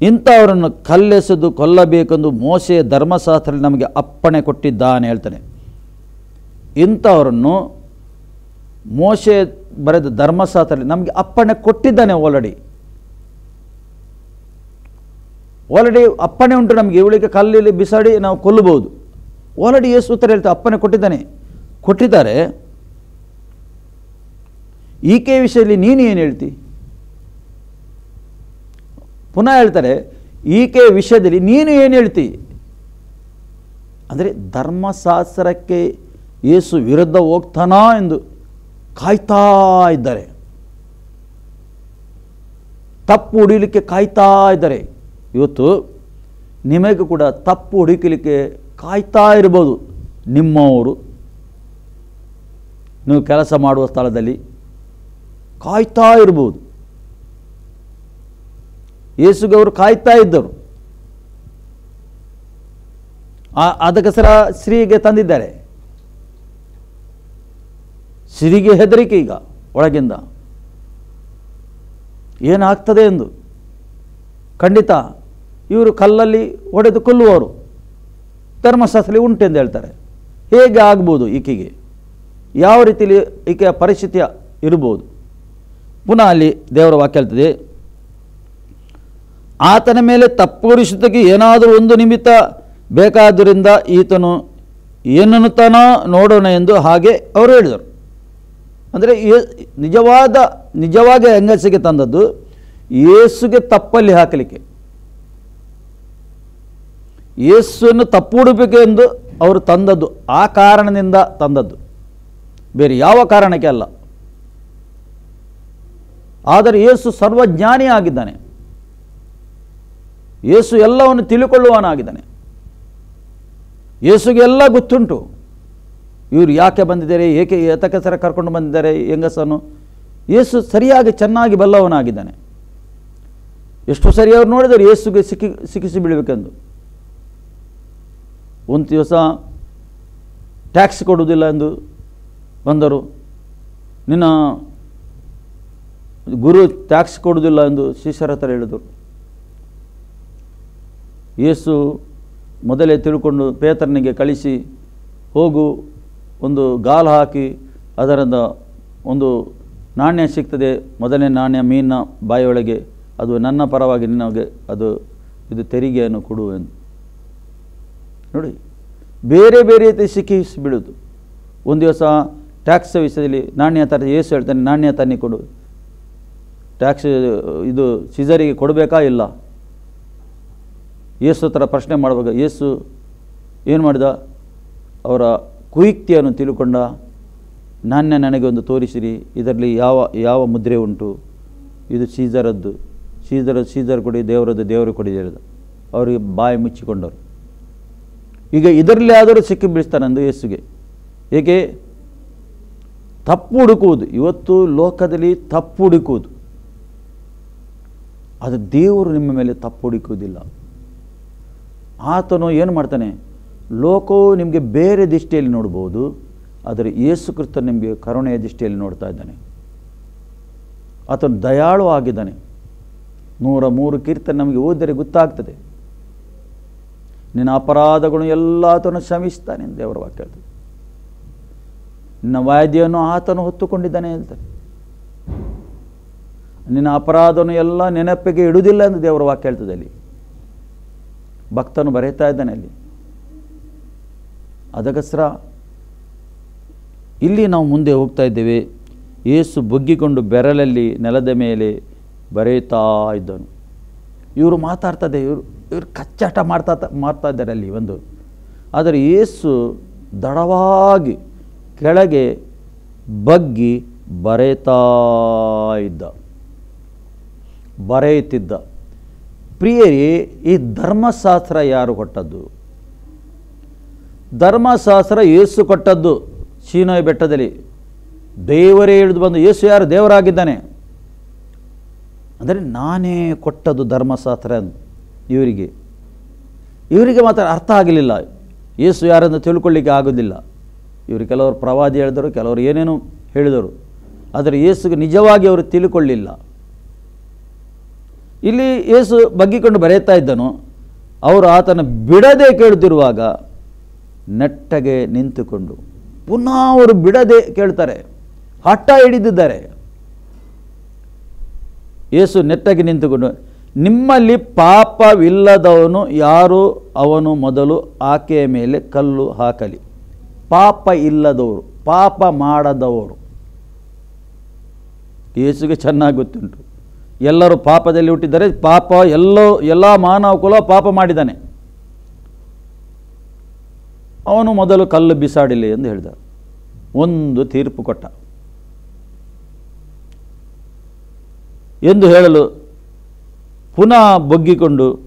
ಇಂಥವರನ್ನು ಕಲ್ಲೆಸೆದು ಕೊಲ್ಲಬೇಕೆಂದು ಮೋಸೆಯ ಧರ್ಮಶಾಸ್ತ್ರದಲ್ಲಿ ನಮಗೆ ಅಪ್ಪಣೆ ಕೊಟ್ಟಿದ್ದಾನೆ ಹೇಳ್ತಾನೆ. ಇಂಥವರನ್ನು ಮೋಸೆ ಬರೆದ ಧರ್ಮಶಾಸ್ತ್ರದಲ್ಲಿ ನಮಗೆ ಅಪ್ಪಣೆ ಕೊಟ್ಟಿದ್ದಾನೆ ಆಲ್ರೆಡಿ ಆಲ್ರೆಡಿ ಅಪ್ಪಣೆ ಉಂಟು ನಮಗೆ, ಇವಳಿಗೆ ಕಲ್ಲಲ್ಲಿ ಬಿಸಾಡಿ ನಾವು ಕೊಲ್ಲಬಹುದು. ಆಲ್ರೆಡಿ ಯೇಸು ಉತ್ತರ ಹೇಳ್ತಾರೆ ಅಪ್ಪಣೆ ಕೊಟ್ಟಿದ್ದಾನೆ. ಕೊಟ್ಟಿದ್ದಾರೆ. ಈಕೆ ವಿಷಯದಲ್ಲಿ ನೀನು ಏನು ಹೇಳ್ತಿ? ಪುನಃ ಹೇಳ್ತಾರೆ, ಈಕೆ ವಿಷಯದಲ್ಲಿ ನೀನು ಏನು ಹೇಳ್ತಿ? ಅಂದರೆ ಧರ್ಮಶಾಸ್ತ್ರಕ್ಕೆ ಯೇಸು ವಿರುದ್ಧ ಹೋಗ್ತಾನಾ ಎಂದು. ಕಾಯ್ತಾ ಇದ್ದಾರೆ ತಪ್ಪು ಹೊಡಿಲಿಕ್ಕೆ ಕಾಯ್ತಾ ಇದ್ದಾರೆ ಇವತ್ತು ನಿಮಗೆ ಕೂಡ ತಪ್ಪು ಹುಡುಕಲಿಕ್ಕೆ ಕಾಯ್ತಾ ಇರ್ಬೋದು ನಿಮ್ಮವರು. ನೀವು ಕೆಲಸ ಮಾಡುವ ಸ್ಥಳದಲ್ಲಿ ಕಾಯ್ತಾ ಇರ್ಬೋದು. ಯೇಸುಗವರು ಕಾಯ್ತಾ ಇದ್ದರು. ಆ- ಸರ ಸ್ತ್ರೀಗೆ ತಂದಿದ್ದಾರೆ. ಸಿರಿಗೆ ಹೆದರಿಕೆ ಈಗ ಒಳಗಿಂದ. ಏನಾಗ್ತದೆ ಎಂದು? ಖಂಡಿತ ಇವರು ಕಲ್ಲಲ್ಲಿ ಹೊಡೆದು ಕೊಲ್ಲುವವರು. ಧರ್ಮಶಾಸ್ತ್ರದಲ್ಲಿ ಉಂಟೆಂದು ಹೇಳ್ತಾರೆ. ಹೇಗೆ ಆಗ್ಬೋದು ಈಕೆಗೆ? ಯಾವ ರೀತಿಯಲ್ಲಿ ಈಕೆಯ ಪರಿಸ್ಥಿತಿ ಇರ್ಬೋದು? ಪುನಃ ಅಲ್ಲಿ ದೇವರ ವಾಕ್ಯ ಹೇಳ್ತದೆ, ಆತನ ಮೇಲೆ ತಪ್ಪುರಿಸಿದ್ದಕ್ಕೆ ಏನಾದರೂ ಒಂದು ನಿಮಿತ್ತ ಬೇಕಾದ್ದರಿಂದ ಈತನು ಏನನ್ನುತ್ತಾನೋ ನೋಡೋಣ ಎಂದು ಹಾಗೆ ಅವರು ಹೇಳಿದರು. ಅಂದರೆ ನಿಜವಾದ, ನಿಜವಾಗಿ ಹೆಂಗಸಿಗೆ ತಂದದ್ದು ಏಸುಗೆ ತಪ್ಪಲ್ಲಿ ಹಾಕಲಿಕ್ಕೆ. ಯೇಸುವನ್ನು ತಪ್ಪು ಎಂದು ಅವರು ತಂದದ್ದು, ಆ ಕಾರಣದಿಂದ ತಂದದ್ದು. ಬೇರೆ ಯಾವ ಕಾರಣಕ್ಕೆ ಅಲ್ಲ. ಆದರೆ ಏಸು ಸರ್ವಜ್ಞಾನಿ ಆಗಿದ್ದಾನೆ. ಯೇಸು ಎಲ್ಲವನ್ನು ತಿಳುಕೊಳ್ಳುವವನಾಗಿದ್ದಾನೆ. ಯೇಸುಗೆ ಎಲ್ಲ ಗೊತ್ತುಂಟು. ಇವರು ಯಾಕೆ ಬಂದಿದ್ದಾರೆ? ಏಕೆ ಏತಕ್ಕೆ ಸರ ಕರ್ಕೊಂಡು ಬಂದಿದ್ದಾರೆ ಹೆಂಗಸನ್ನು ಯೇಸು ಸರಿಯಾಗಿ ಚೆನ್ನಾಗಿ ಬಲ್ಲವನಾಗಿದ್ದಾನೆ. ಎಷ್ಟು ಸರಿ ಅವ್ರು ನೋಡಿದರೆ ಯೇಸುಗೆ ಸಿಕ್ಕಿ ಸಿಕ್ಕಿಸಿ ಬೀಳಬೇಕೆಂದು. ಒಂದು ದಿವಸ ಟ್ಯಾಕ್ಸ್ ಕೊಡುವುದಿಲ್ಲ ಎಂದು ಬಂದರು. ನಿನ್ನ ಗುರು ಟ್ಯಾಕ್ಸ್ ಕೊಡುವುದಿಲ್ಲ ಎಂದು ಶಿಷ್ಯರ ಹತ್ರ ಹೇಳಿದರು. ಯೇಸು ಮೊದಲೇ ತಿಳ್ಕೊಂಡು ಪೇತರನಿಗೆ ಕಳಿಸಿ, ಹೋಗು ಒಂದು ಗಾಲ್ ಹಾಕಿ ಅದರಿಂದ ಒಂದು ನಾಣ್ಯ ಸಿಗ್ತದೆ. ಮೊದಲನೇ ನಾಣ್ಯ ಮೀನಿನ ಬಾಯಿಯೊಳಗೆ. ಅದು ನನ್ನ ಪರವಾಗಿ ನಿನಗೆ ಅದು, ಇದು ತೆರಿಗೆಯನ್ನು ಕೊಡು ಎಂದು. ನೋಡಿ, ಬೇರೆ ಬೇರೆ ರೀತಿ ಸಿಕ್ಕಿಸಿಬಿಡೋದು ಒಂದು ದಿವಸ ಟ್ಯಾಕ್ಸ್ ವಿಷಯದಲ್ಲಿ ನಾಣ್ಯ ತರ ಏಸು ಹೇಳ್ತಾನೆ, ನಾಣ್ಯ ತನ್ನಿ ಕೊಡು. ಟ್ಯಾಕ್ಸ್, ಇದು ಸಿಜರಿಗೆ ಕೊಡಬೇಕಾ ಇಲ್ಲ? ಯೇಸು ಹತ್ರ ಪ್ರಶ್ನೆ ಮಾಡುವಾಗ, ಯೇಸು ಏನು ಮಾಡಿದ? ಅವರ ಕುಯುಕ್ತಿಯನ್ನು ತಿಳ್ಕೊಂಡ ನಾಣ್ಯ ನನಗೆ ಒಂದು ತೋರಿಸಿರಿ, ಇದರಲ್ಲಿ ಯಾವ ಯಾವ ಮುದ್ರೆ ಉಂಟು? ಇದು ಸೀಸರದ್ದು. ಸೀಸರ, ಸೀಸರ್ ಕೊಡಿ, ದೇವರದ್ದು ದೇವರು ಕೊಡಿ, ಹೇಳಿದ. ಅವರಿಗೆ ಬಾಯಿ ಮುಚ್ಚಿಕೊಂಡರು. ಈಗ ಇದರಲ್ಲಿ ಆದರೂ ಸಿಕ್ಕಿ ಬೀಳಿಸ್ತಾನಂದು ಯೇಸುಗೆ. ಏಕೆ? ತಪ್ಪು ಹುಡುಕುವುದು ಇವತ್ತು ಲೋಕದಲ್ಲಿ ತಪ್ಪು ಹುಡುಕುವುದು ಅದು ದೇವರು ನಿಮ್ಮ ಮೇಲೆ ತಪ್ಪು ಹುಡುಕುವುದಿಲ್ಲ ಆತನು ಏನು ಮಾಡ್ತಾನೆ? ಲೋಕವು ನಿಮಗೆ ಬೇರೆ ದೃಷ್ಟಿಯಲ್ಲಿ ನೋಡ್ಬೋದು, ಆದರೆ ಯೇಸು ಕ್ರಿಸ್ತ ನಿಮಗೆ ಕರುಣೆಯ ದೃಷ್ಟಿಯಲ್ಲಿ ನೋಡ್ತಾ ಇದ್ದಾನೆ. ಆತನು ದಯಾಳು ಆಗಿದ್ದಾನೆ. ನೂರ ಮೂರು ಕೀರ್ತನೆ ನಮಗೆ ಓದಿದರೆ ಗೊತ್ತಾಗ್ತದೆ. ನಿನ್ನ ಅಪರಾಧಗಳು ಎಲ್ಲ ಆತನು ಶ್ರಮಿಸ್ತಾನೆ ದೇವರ ವಾಕ್ಯ ನಿನ್ನ ವಾದ್ಯವನ್ನು ಆತನು ಹೊತ್ತುಕೊಂಡಿದ್ದಾನೆ ಹೇಳ್ತಾನೆ ನಿನ್ನ ಅಪರಾಧವನ್ನು ಎಲ್ಲ ನೆನಪಿಗೆ ಇಡುವುದಿಲ್ಲ ಎಂದು ದೇವರ ವಾಕ್ಯ ಹೇಳ್ತದೆ ಅಲ್ಲಿ. ಭಕ್ತನು ಬರೀತಾ ಇದ್ದಾನೆ ಅಲ್ಲಿ. ಅದಕ್ಕೋಸ್ಕರ ಇಲ್ಲಿ ನಾವು ಮುಂದೆ ಹೋಗ್ತಾ ಇದ್ದೇವೆ. ಏಸು ಬೊಗ್ಗಿಕೊಂಡು ಬೆರಳಲ್ಲಿ ನೆಲದ ಮೇಲೆ ಬರೆಯುತ್ತಾ ಇದ್ದನು. ಇವರು ಮಾತಾಡ್ತದೆ ಇವರು ಇವರು ಕಚ್ಚಾಟ ಮಾಡ್ತಾ ಮಾಡ್ತಾ ಇದ್ದಾರೆ ಅಲ್ಲಿ ಒಂದು. ಆದರೆ ಏಸು ದಡವಾಗಿ ಕೆಳಗೆ ಬಗ್ಗಿ ಬರೆಯುತ್ತಾ ಇದ್ದ. ಬರೆಯುತ್ತಿದ್ದ. ಪ್ರಿಯರಿ, ಈ ಧರ್ಮಶಾಸ್ತ್ರ ಯಾರು ಕೊಟ್ಟದ್ದು? ಧರ್ಮಶಾಸ್ತ್ರ ಯೇಸು ಕೊಟ್ಟದ್ದು ಶೀನೋಯ್ ಬೆಟ್ಟದಲ್ಲಿ. ದೇವರೇ ಇಳಿದು ಬಂದು ಯೇಸು ಯಾರು? ದೇವರಾಗಿದ್ದಾನೆ. ಅಂದರೆ ನಾನೇ ಕೊಟ್ಟದ್ದು ಧರ್ಮಶಾಸ್ತ್ರ ಇವರಿಗೆ. ಇವರಿಗೆ ಮಾತ್ರ ಅರ್ಥ ಆಗಲಿಲ್ಲ. ಯೇಸು ಯಾರೆಂದು ತಿಳ್ಕೊಳ್ಳಿಕ್ಕೆ ಆಗೋದಿಲ್ಲ. ಇವರು ಕೆಲವರು ಪ್ರವಾದಿ ಹೇಳಿದರು, ಕೆಲವರು ಏನೇನು ಹೇಳಿದರು. ಆದರೆ ಯೇಸುಗೆ ನಿಜವಾಗಿ ಅವರು ತಿಳ್ಕೊಳ್ಳಿಲ್ಲ. ಇಲ್ಲಿ ಯೇಸು ಬಗ್ಗಿಕೊಂಡು ಬರೆಯುತ್ತಾ ಇದ್ದನು, ಅವರು ಆತನ ಬಿಡದೆ ಕೇಳುತ್ತಿರುವಾಗ ನೆಟ್ಟಗೆ ನಿಂತುಕೊಂಡು. ಪುನಃ ಅವರು ಬಿಡದೆ ಕೇಳ್ತಾರೆ. ಹಠ ಹಿಡಿದಿದ್ದಾರೆ. ಯೇಸು ನೆಟ್ಟಗೆ ನಿಂತುಕೊಂಡು, ನಿಮ್ಮಲ್ಲಿ ಪಾಪವಿಲ್ಲದವನು ಯಾರು? ಅವನು ಮೊದಲು ಆಕೆಯ ಮೇಲೆ ಕಲ್ಲು ಹಾಕಲಿ. ಪಾಪ ಇಲ್ಲದವರು, ಪಾಪ ಮಾಡದವರು. ಯೇಸುಗೆ ಚೆನ್ನಾಗಿ ಗೊತ್ತುಂಟು. ಎಲ್ಲರೂ ಪಾಪದಲ್ಲಿ ಹುಟ್ಟಿದ್ದಾರೆ. ಪಾಪ ಎಲ್ಲೋ, ಎಲ್ಲ ಮಾನವ ಕುಲ ಪಾಪ ಮಾಡಿದ್ದಾನೆ. ಅವನು ಮೊದಲು ಕಲ್ಲು ಬಿಸಾಡಿಲಿ ಎಂದು ಹೇಳಿದ. ಒಂದು ತೀರ್ಪು ಕೊಟ್ಟ. ಎಂದು ಹೇಳಲು ಪುನಃ ಬೊಗ್ಗಿಕೊಂಡು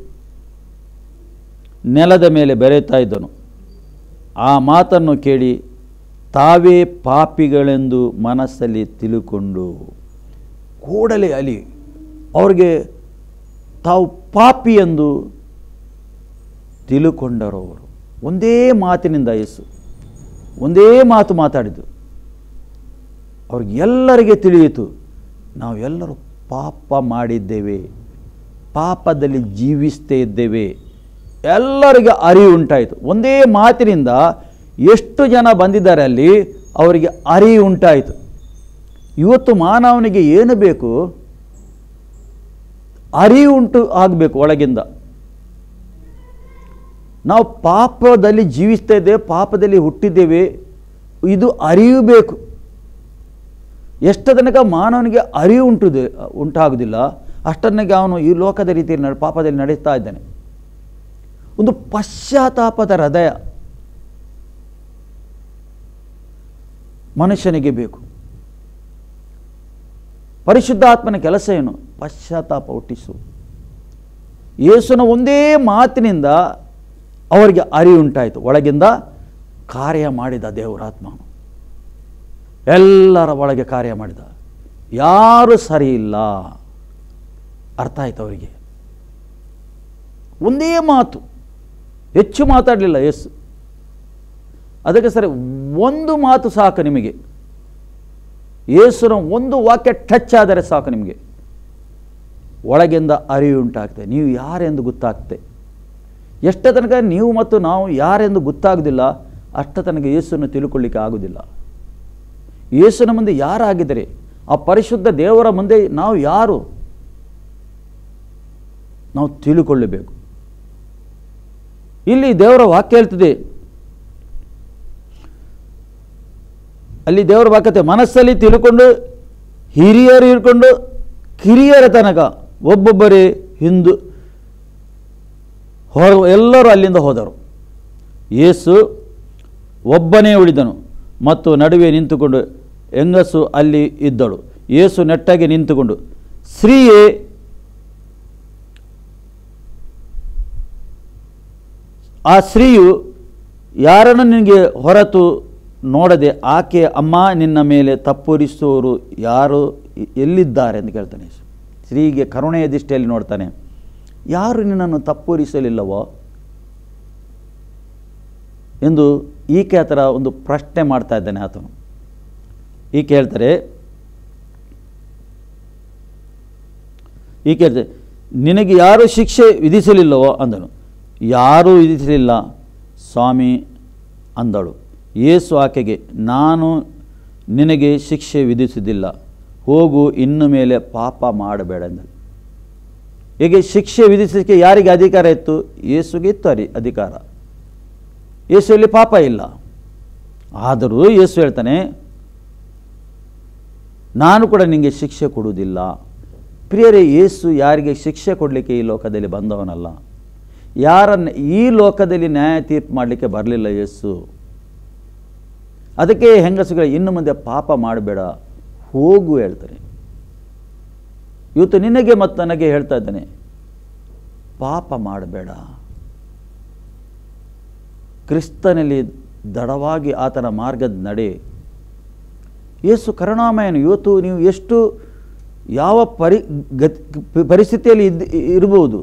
ನೆಲದ ಮೇಲೆ ಬೆರೆಯುತ್ತಾ ಇದ್ದನು. ಆ ಮಾತನ್ನು ಕೇಳಿ ತಾವೇ ಪಾಪಿಗಳೆಂದು ಮನಸ್ಸಲ್ಲಿ ತಿಳುಕೊಂಡು ಕೂಡಲೇ ಅಲ್ಲಿ ಅವ್ರಿಗೆ ತಾವು ಪಾಪಿ ಎಂದು ತಿಳುಕೊಂಡರು ಅವರು. ಒಂದೇ ಮಾತಿನಿಂದ ಯೇಸು ಒಂದೇ ಮಾತು ಮಾತಾಡಿದ್ದು ಅವ್ರಿಗೆಲ್ಲರಿಗೆ ತಿಳಿಯಿತು ನಾವೆಲ್ಲರೂ ಪಾಪ ಮಾಡಿದ್ದೇವೆ, ಪಾಪದಲ್ಲಿ ಜೀವಿಸ್ತೇ ಇದ್ದೇವೆ, ಎಲ್ಲರಿಗೆ ಅರಿವು ಉಂಟಾಯಿತು. ಒಂದೇ ಮಾತಿನಿಂದ ಎಷ್ಟು ಜನ ಬಂದಿದ್ದಾರೆ ಅಲ್ಲಿ, ಅವರಿಗೆ ಅರಿವು ಉಂಟಾಯಿತು. ಇವತ್ತು ಮಾನವನಿಗೆ ಏನು ಬೇಕು? ಅರಿವುಂಟು ಆಗಬೇಕು ಒಳಗಿಂದ. ನಾವು ಪಾಪದಲ್ಲಿ ಜೀವಿಸ್ತಾ ಇದ್ದೇವೆ, ಪಾಪದಲ್ಲಿ ಹುಟ್ಟಿದ್ದೇವೆ, ಇದು ಅರಿವು ಬೇಕು ಎಷ್ಟು ತನಕ ಮಾನವನಿಗೆ ಅರಿವು ಉಂಟುದೆ ಉಂಟಾಗುವುದಿಲ್ಲ ಅಷ್ಟನ್ನಾಗಿ ಅವನು ಈ ಲೋಕದ ರೀತಿಯಲ್ಲಿ ನಡೆ, ಪಾಪದಲ್ಲಿ ನಡೆಸ್ತಾ ಇದ್ದಾನೆ. ಒಂದು ಪಶ್ಚಾತ್ತಾಪದ ಹೃದಯ ಮನುಷ್ಯನಿಗೆ ಬೇಕು. ಪರಿಶುದ್ಧಾತ್ಮನ ಕೆಲಸ ಏನು? ಪಶ್ಚಾತ್ತಾಪ ಹುಟ್ಟಿಸು ಯೇಸುನ ಒಂದೇ ಮಾತಿನಿಂದ ಅವರಿಗೆ ಅರಿವುಂಟಾಯಿತು. ಒಳಗಿಂದ ಕಾರ್ಯ ಮಾಡಿದ ದೇವರಾತ್ಮ ಎಲ್ಲರ ಒಳಗೆ ಕಾರ್ಯ ಮಾಡಿದ. ಯಾರು ಸರಿ ಇಲ್ಲ, ಅರ್ಥ ಆಯ್ತು ಅವರಿಗೆ. ಒಂದೇ ಮಾತು. ಹೆಚ್ಚು ಮಾತಾಡಲಿಲ್ಲ ಯೇಸು. ಅದಕ್ಕೆ ಸರಿ, ಒಂದು ಮಾತು ಸಾಕು ನಿಮಗೆ. ಯೇಸುನ ಒಂದು ವಾಕ್ಯ ಟಚ್ ಆದರೆ ಸಾಕು ನಿಮಗೆ. ಒಳಗಿಂದ ಅರಿವು ಉಂಟಾಗ್ತದೆ ನೀವು ಯಾರೆಂದು ಗೊತ್ತಾಗ್ತದೆ? ಎಷ್ಟ ತನಕ ನೀವು ಮತ್ತು ನಾವು ಯಾರೆಂದು ಗೊತ್ತಾಗೋದಿಲ್ಲ ಅಷ್ಟ ತನಕ ಯೇಸನ್ನು ತಿಳ್ಕೊಳ್ಳಿಕ್ಕೆ ಆಗೋದಿಲ್ಲ. ಯೇಸುನ ಮುಂದೆ ಯಾರಾಗಿದ್ದರೆ, ಆ ಪರಿಶುದ್ಧ ದೇವರ ಮುಂದೆ ನಾವು ಯಾರು? ನಾವು ತಿಳ್ಕೊಳ್ಳಬೇಕು. ಇಲ್ಲಿ ದೇವರ ವಾಕ್ಯ ಹೇಳ್ತದೆ, ಅಲ್ಲಿ ದೇವರ ವಾಕ್ಯತೆ, ಮನಸ್ಸಲ್ಲಿ ತಿಳ್ಕೊಂಡು, ಹಿರಿಯರು ಇರ್ಕೊಂಡು ಕಿರಿಯರ ತನಕ ಒಬ್ಬೊಬ್ಬರೇ ಹಿಂದು ಹೊರ ಎಲ್ಲರೂ ಅಲ್ಲಿಂದ ಹೋದರು. ಯೇಸು ಒಬ್ಬನೇ ಉಳಿದನು ಮತ್ತು ನಡುವೆ ನಿಂತುಕೊಂಡು ಹೆಂಗಸು ಅಲ್ಲಿ ಇದ್ದಳು. ಯೇಸು ನೆಟ್ಟಾಗಿ ನಿಂತುಕೊಂಡು, ಸ್ತ್ರೀಯೇ, ಆ ಸ್ತ್ರೀಯು ಯಾರನ್ನು ನಿನಗೆ ಹೊರತು ನೋಡದೆ ಆಕೆ ಅಮ್ಮ ನಿನ್ನ ಮೇಲೆ ತಪ್ಪುರಿಸುವವರು ಯಾರು? ಎಲ್ಲಿದ್ದಾರೆ? ಅಂತ ಕೇಳ್ತಾನೆ. ಸ್ತ್ರೀಗೆ ಕರುಣೆಯ ದೃಷ್ಟಿಯಲ್ಲಿ ನೋಡ್ತಾನೆ. ಯಾರು ನಿನ್ನನ್ನು ತಪ್ಪುರಿಸಲಿಲ್ಲವೋ ಎಂದು ಈಕೆ ಆ ಥರ ಒಂದು ಪ್ರಶ್ನೆ ಮಾಡ್ತಾ ಇದ್ದಾನೆ ಆತನು. ಈಕೆ ಹೇಳ್ತಾರೆ ಈಕೆ ಹೇಳ್ತಾರೆ, ನಿನಗೆ ಯಾರು ಶಿಕ್ಷೆ ವಿಧಿಸಲಿಲ್ಲವೋ ಅಂದನು. ಯಾರೂ ವಿಧಿಸಲಿಲ್ಲ. ಸ್ವಾಮಿ ಅಂದಳು, ಏಸು ಆಕೆಗೆ, ನಾನು ನಿನಗೆ ಶಿಕ್ಷೆ ವಿಧಿಸಿದ್ದಿಲ್ಲ ಹೋಗು, ಇನ್ನು ಮೇಲೆ ಪಾಪ ಮಾಡಬೇಡ ಎಂದಳು. ಹೀಗೆ ಶಿಕ್ಷೆ ವಿಧಿಸಲಿಕ್ಕೆ ಯಾರಿಗೆ ಅಧಿಕಾರ ಇತ್ತು? ಯೇಸುಗೆ ಇತ್ತು ಅರಿ ಅಧಿಕಾರ. ಯೇಸುವಲ್ಲಿ ಪಾಪ ಇಲ್ಲ. ಆದರೂ ಯೇಸು ಹೇಳ್ತಾನೆ, ನಾನು ಕೂಡ ನಿಮಗೆ ಶಿಕ್ಷೆ ಕೊಡುವುದಿಲ್ಲ. ಪ್ರಿಯರೇ, ಯೇಸು ಯಾರಿಗೆ ಶಿಕ್ಷೆ ಕೊಡಲಿಕ್ಕೆ ಈ ಲೋಕದಲ್ಲಿ ಬಂದವನಲ್ಲ. ಯಾರನ್ನು ಈ ಲೋಕದಲ್ಲಿ ನ್ಯಾಯ ತೀರ್ಪು ಮಾಡಲಿಕ್ಕೆ ಬರಲಿಲ್ಲ ಯೇಸು. ಅದಕ್ಕೆ ಹೆಂಗಸುಗಳು, ಇನ್ನು ಮುಂದೆ ಪಾಪ ಮಾಡಬೇಡ. ಹೋಗು ಹೇಳ್ತಾರೆ ಇವತ್ತು ನಿನಗೆ ಮತ್ತು ನನಗೆ ಹೇಳ್ತಾ ಇದ್ದಾನೆ, ಪಾಪ ಮಾಡಬೇಡ. ಕ್ರಿಸ್ತನಲ್ಲಿ ದಡವಾಗಿ ಆತನ ಮಾರ್ಗದ ನಡೆ. ಯೇಸು ಕರುಣಾಮಯನು, ಇವತ್ತು ನೀವು ಎಷ್ಟು, ಯಾವ ಪರಿ, ಗತಿ, ಪರಿಸ್ಥಿತಿಯಲ್ಲಿ ಇದ್ದ ಇರಬಹುದು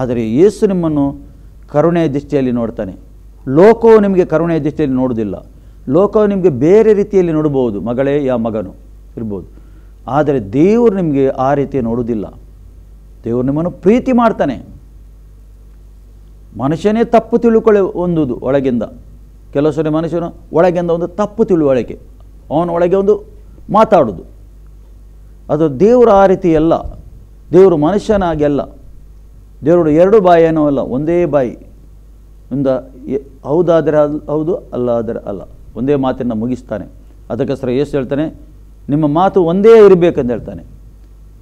ಆದರೆ ಯೇಸು ನಿಮ್ಮನ್ನು ಕರುಣೆಯ ದೃಷ್ಟಿಯಲ್ಲಿ ನೋಡ್ತಾನೆ. ಲೋಕವು ನಿಮಗೆ ಕರುಣೆಯ ದೃಷ್ಟಿಯಲ್ಲಿ ನೋಡೋದಿಲ್ಲ ಲೋಕವು ನಿಮಗೆ ಬೇರೆ ರೀತಿಯಲ್ಲಿ ನೋಡ್ಬೋದು ಮಗಳೇ, ಯಾ ಮಗನು, ಇರ್ಬೋದು. ಆದರೆ ದೇವರು ನಿಮಗೆ ಆ ರೀತಿ ನೋಡುವುದಿಲ್ಲ. ದೇವರು ನಿಮ್ಮನ್ನು ಪ್ರೀತಿ ಮಾಡ್ತಾನೆ. ಮನುಷ್ಯನೇ ತಪ್ಪು ತಿಳುಕೊಳ್ಳೆ ಒಂದುದು ಒಳಗಿಂದ. ಕೆಲವು ಸರಿ ಮನುಷ್ಯನು ಒಳಗಿಂದ ಒಂದು ತಪ್ಪು ತಿಳುವಳಿಕೆ, ಅವನ ಒಳಗೆ ಒಂದು ಮಾತಾಡೋದು ಅದು ದೇವರು ಆ ರೀತಿ ಅಲ್ಲ. ದೇವರು ಮನುಷ್ಯನಾಗಿ ಅಲ್ಲ. ದೇವರು ಎರಡು ಬಾಯಿ ಏನೋ ಅಲ್ಲ, ಒಂದೇ ಬಾಯಿ. ಇಂದ ಹೌದಾದರೆ ಹೌದು ಅಲ್ಲ ಆದರೆ ಅಲ್ಲ. ಒಂದೇ ಮಾತನ್ನು ಮುಗಿಸ್ತಾನೆ. ಅದಕ್ಕೋಸ್ಕರ ಯೇಸು ಹೇಳ್ತಾನೆ ನಿಮ್ಮ ಮಾತು ಒಂದೇ ಇರಬೇಕಂತ ಹೇಳ್ತಾನೆ.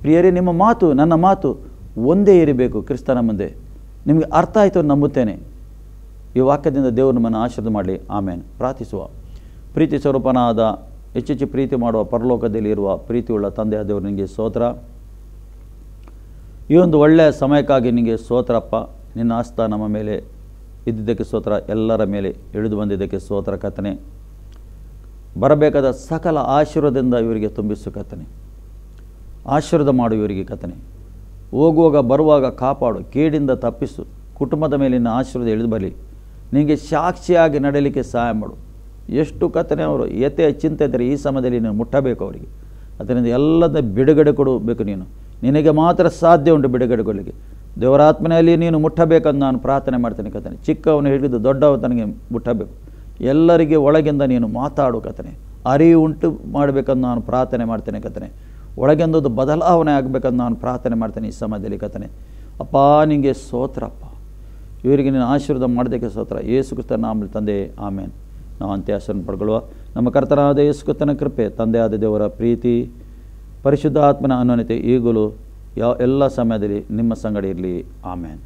ಪ್ರಿಯರೇ, ನಿಮ್ಮ ಮಾತು, ನನ್ನ ಮಾತು ಒಂದೇ ಇರಬೇಕು ಕ್ರಿಸ್ತನ ಮುಂದೆ. ನಿಮಗೆ ಅರ್ಥ ಆಯಿತು ನಂಬುತ್ತೇನೆ. ಈ ವಾಕ್ಯದಿಂದ ದೇವರು ನಮ್ಮನ್ನು ಆಶೀರ್ವಾದ ಮಾಡಲಿ. ಆಮೇಲೆ ಪ್ರಾರ್ಥಿಸುವ. ಪ್ರೀತಿ ಸ್ವರೂಪನಾದ, ಹೆಚ್ಚೆಚ್ಚು ಪ್ರೀತಿ ಮಾಡುವ ಪರಲೋಕದಲ್ಲಿ ಇರುವ ಪ್ರೀತಿಯುಳ್ಳ ತಂದೆಯ ದೇವರು ನಿಮಗೆ ಸ್ತೋತ್ರ. ಈ ಒಂದು ಒಳ್ಳೆಯ ಸಮಯಕ್ಕಾಗಿ ನಿಮಗೆ ಸ್ತೋತ್ರಪ್ಪ. ನಿನ್ನ ಆಸ್ಥಾ ನಮ್ಮ ಮೇಲೆ ಇದ್ದಿದ್ದಕ್ಕೆ ಸ್ತೋತ್ರ. ಎಲ್ಲರ ಮೇಲೆ ಇಳಿದು ಬಂದಿದ್ದಕ್ಕೆ ಸ್ತೋತ್ರ ಕರ್ತನೆ. ಬರಬೇಕಾದ ಸಕಲ ಆಶೀರ್ವಾದದಿಂದ ಇವರಿಗೆ ತುಂಬಿಸು ಕಥನೆ ಆಶೀರ್ವದ ಮಾಡು ಇವರಿಗೆ ಕಥನೆ ಹೋಗುವಾಗ, ಬರುವಾಗ ಕಾಪಾಡು, ಕೇಡಿಂದ ತಪ್ಪಿಸು, ಕುಟುಂಬದ ಮೇಲಿನ ಆಶೀರ್ವದ ಇಳಿದು ಬರಲಿ. ನಿನಗೆ ಸಾಕ್ಷಿಯಾಗಿ ನಡೆಯಲಿಕ್ಕೆ ಸಹಾಯ ಮಾಡು. ಎಷ್ಟು ಕಥನೆ ಅವರು ಯಥೆಯ ಚಿಂತೆ ಇದ್ದರೆ ಈ ಸಮಯದಲ್ಲಿ ನೀನು ಮುಟ್ಟಬೇಕು ಅವರಿಗೆ. ಅದರಿಂದ ಎಲ್ಲದ ಬಿಡುಗಡೆ ಕೊಡಬೇಕು ನೀನು. ನಿನಗೆ ಮಾತ್ರ ಸಾಧ್ಯ ಉಂಟು ಬಿಡುಗಡೆ ಕೊಡಲಿಕ್ಕೆ. ದೇವರಾತ್ಮನೆಯಲ್ಲಿ ನೀನು ಮುಟ್ಟಬೇಕಂದು ನಾನು ಪ್ರಾರ್ಥನೆ ಮಾಡ್ತೇನೆ ಕಥನೆ ಚಿಕ್ಕವನು ಹಿಡಿದು ದೊಡ್ಡವ ತನಗೆ ಮುಟ್ಟಬೇಕು. ಎಲ್ಲರಿಗೆ ಒಳಗಿಂದ ನೀನು ಮಾತಾಡು ಕಥನೆ ಅರಿವು ಉಂಟು ಮಾಡಬೇಕಂದು ನಾನು ಪ್ರಾರ್ಥನೆ ಮಾಡ್ತೇನೆ ಕಥನೆ ಒಳಗೆಂದದ್ದು ಬದಲಾವಣೆ ಆಗಬೇಕಂದು ನಾನು ಪ್ರಾರ್ಥನೆ ಮಾಡ್ತೇನೆ ಈ ಸಮಯದಲ್ಲಿ ಕಥನೆ ಅಪ್ಪ ನಿನಗೆ ಸೋತ್ರಪ್ಪ ಇವರಿಗೆ ನೀನು ಆಶೀರ್ವಾದ ಮಾಡೋದಕ್ಕೆ ಸೋತ್ರ ಯೇಸು ನಮ್ಮಲ್ಲಿ ನಾಮಲ್ಲಿ ತಂದೆ, ಆಮೇನ್. ನಾವು ಅಂತ್ಯಾಸನ ಪಡ್ಕೊಳ್ಳುವ ನಮ್ಮ ಕರ್ತನಾದ ಯೇಸು ಕೃಪೆ ಕೃಪೆ, ತಂದೆಯಾದ ದೇವರ ಪ್ರೀತಿ ಪರಿಶುದ್ಧ ಆತ್ಮನ ಅನ್ಯೋನ್ಯತೆ ಈಗಲೂ ಯಾವ ಎಲ್ಲ ಸಮಯದಲ್ಲಿ ನಿಮ್ಮ ಸಂಗಡ ಇರಲಿ. ಆಮೇನ್.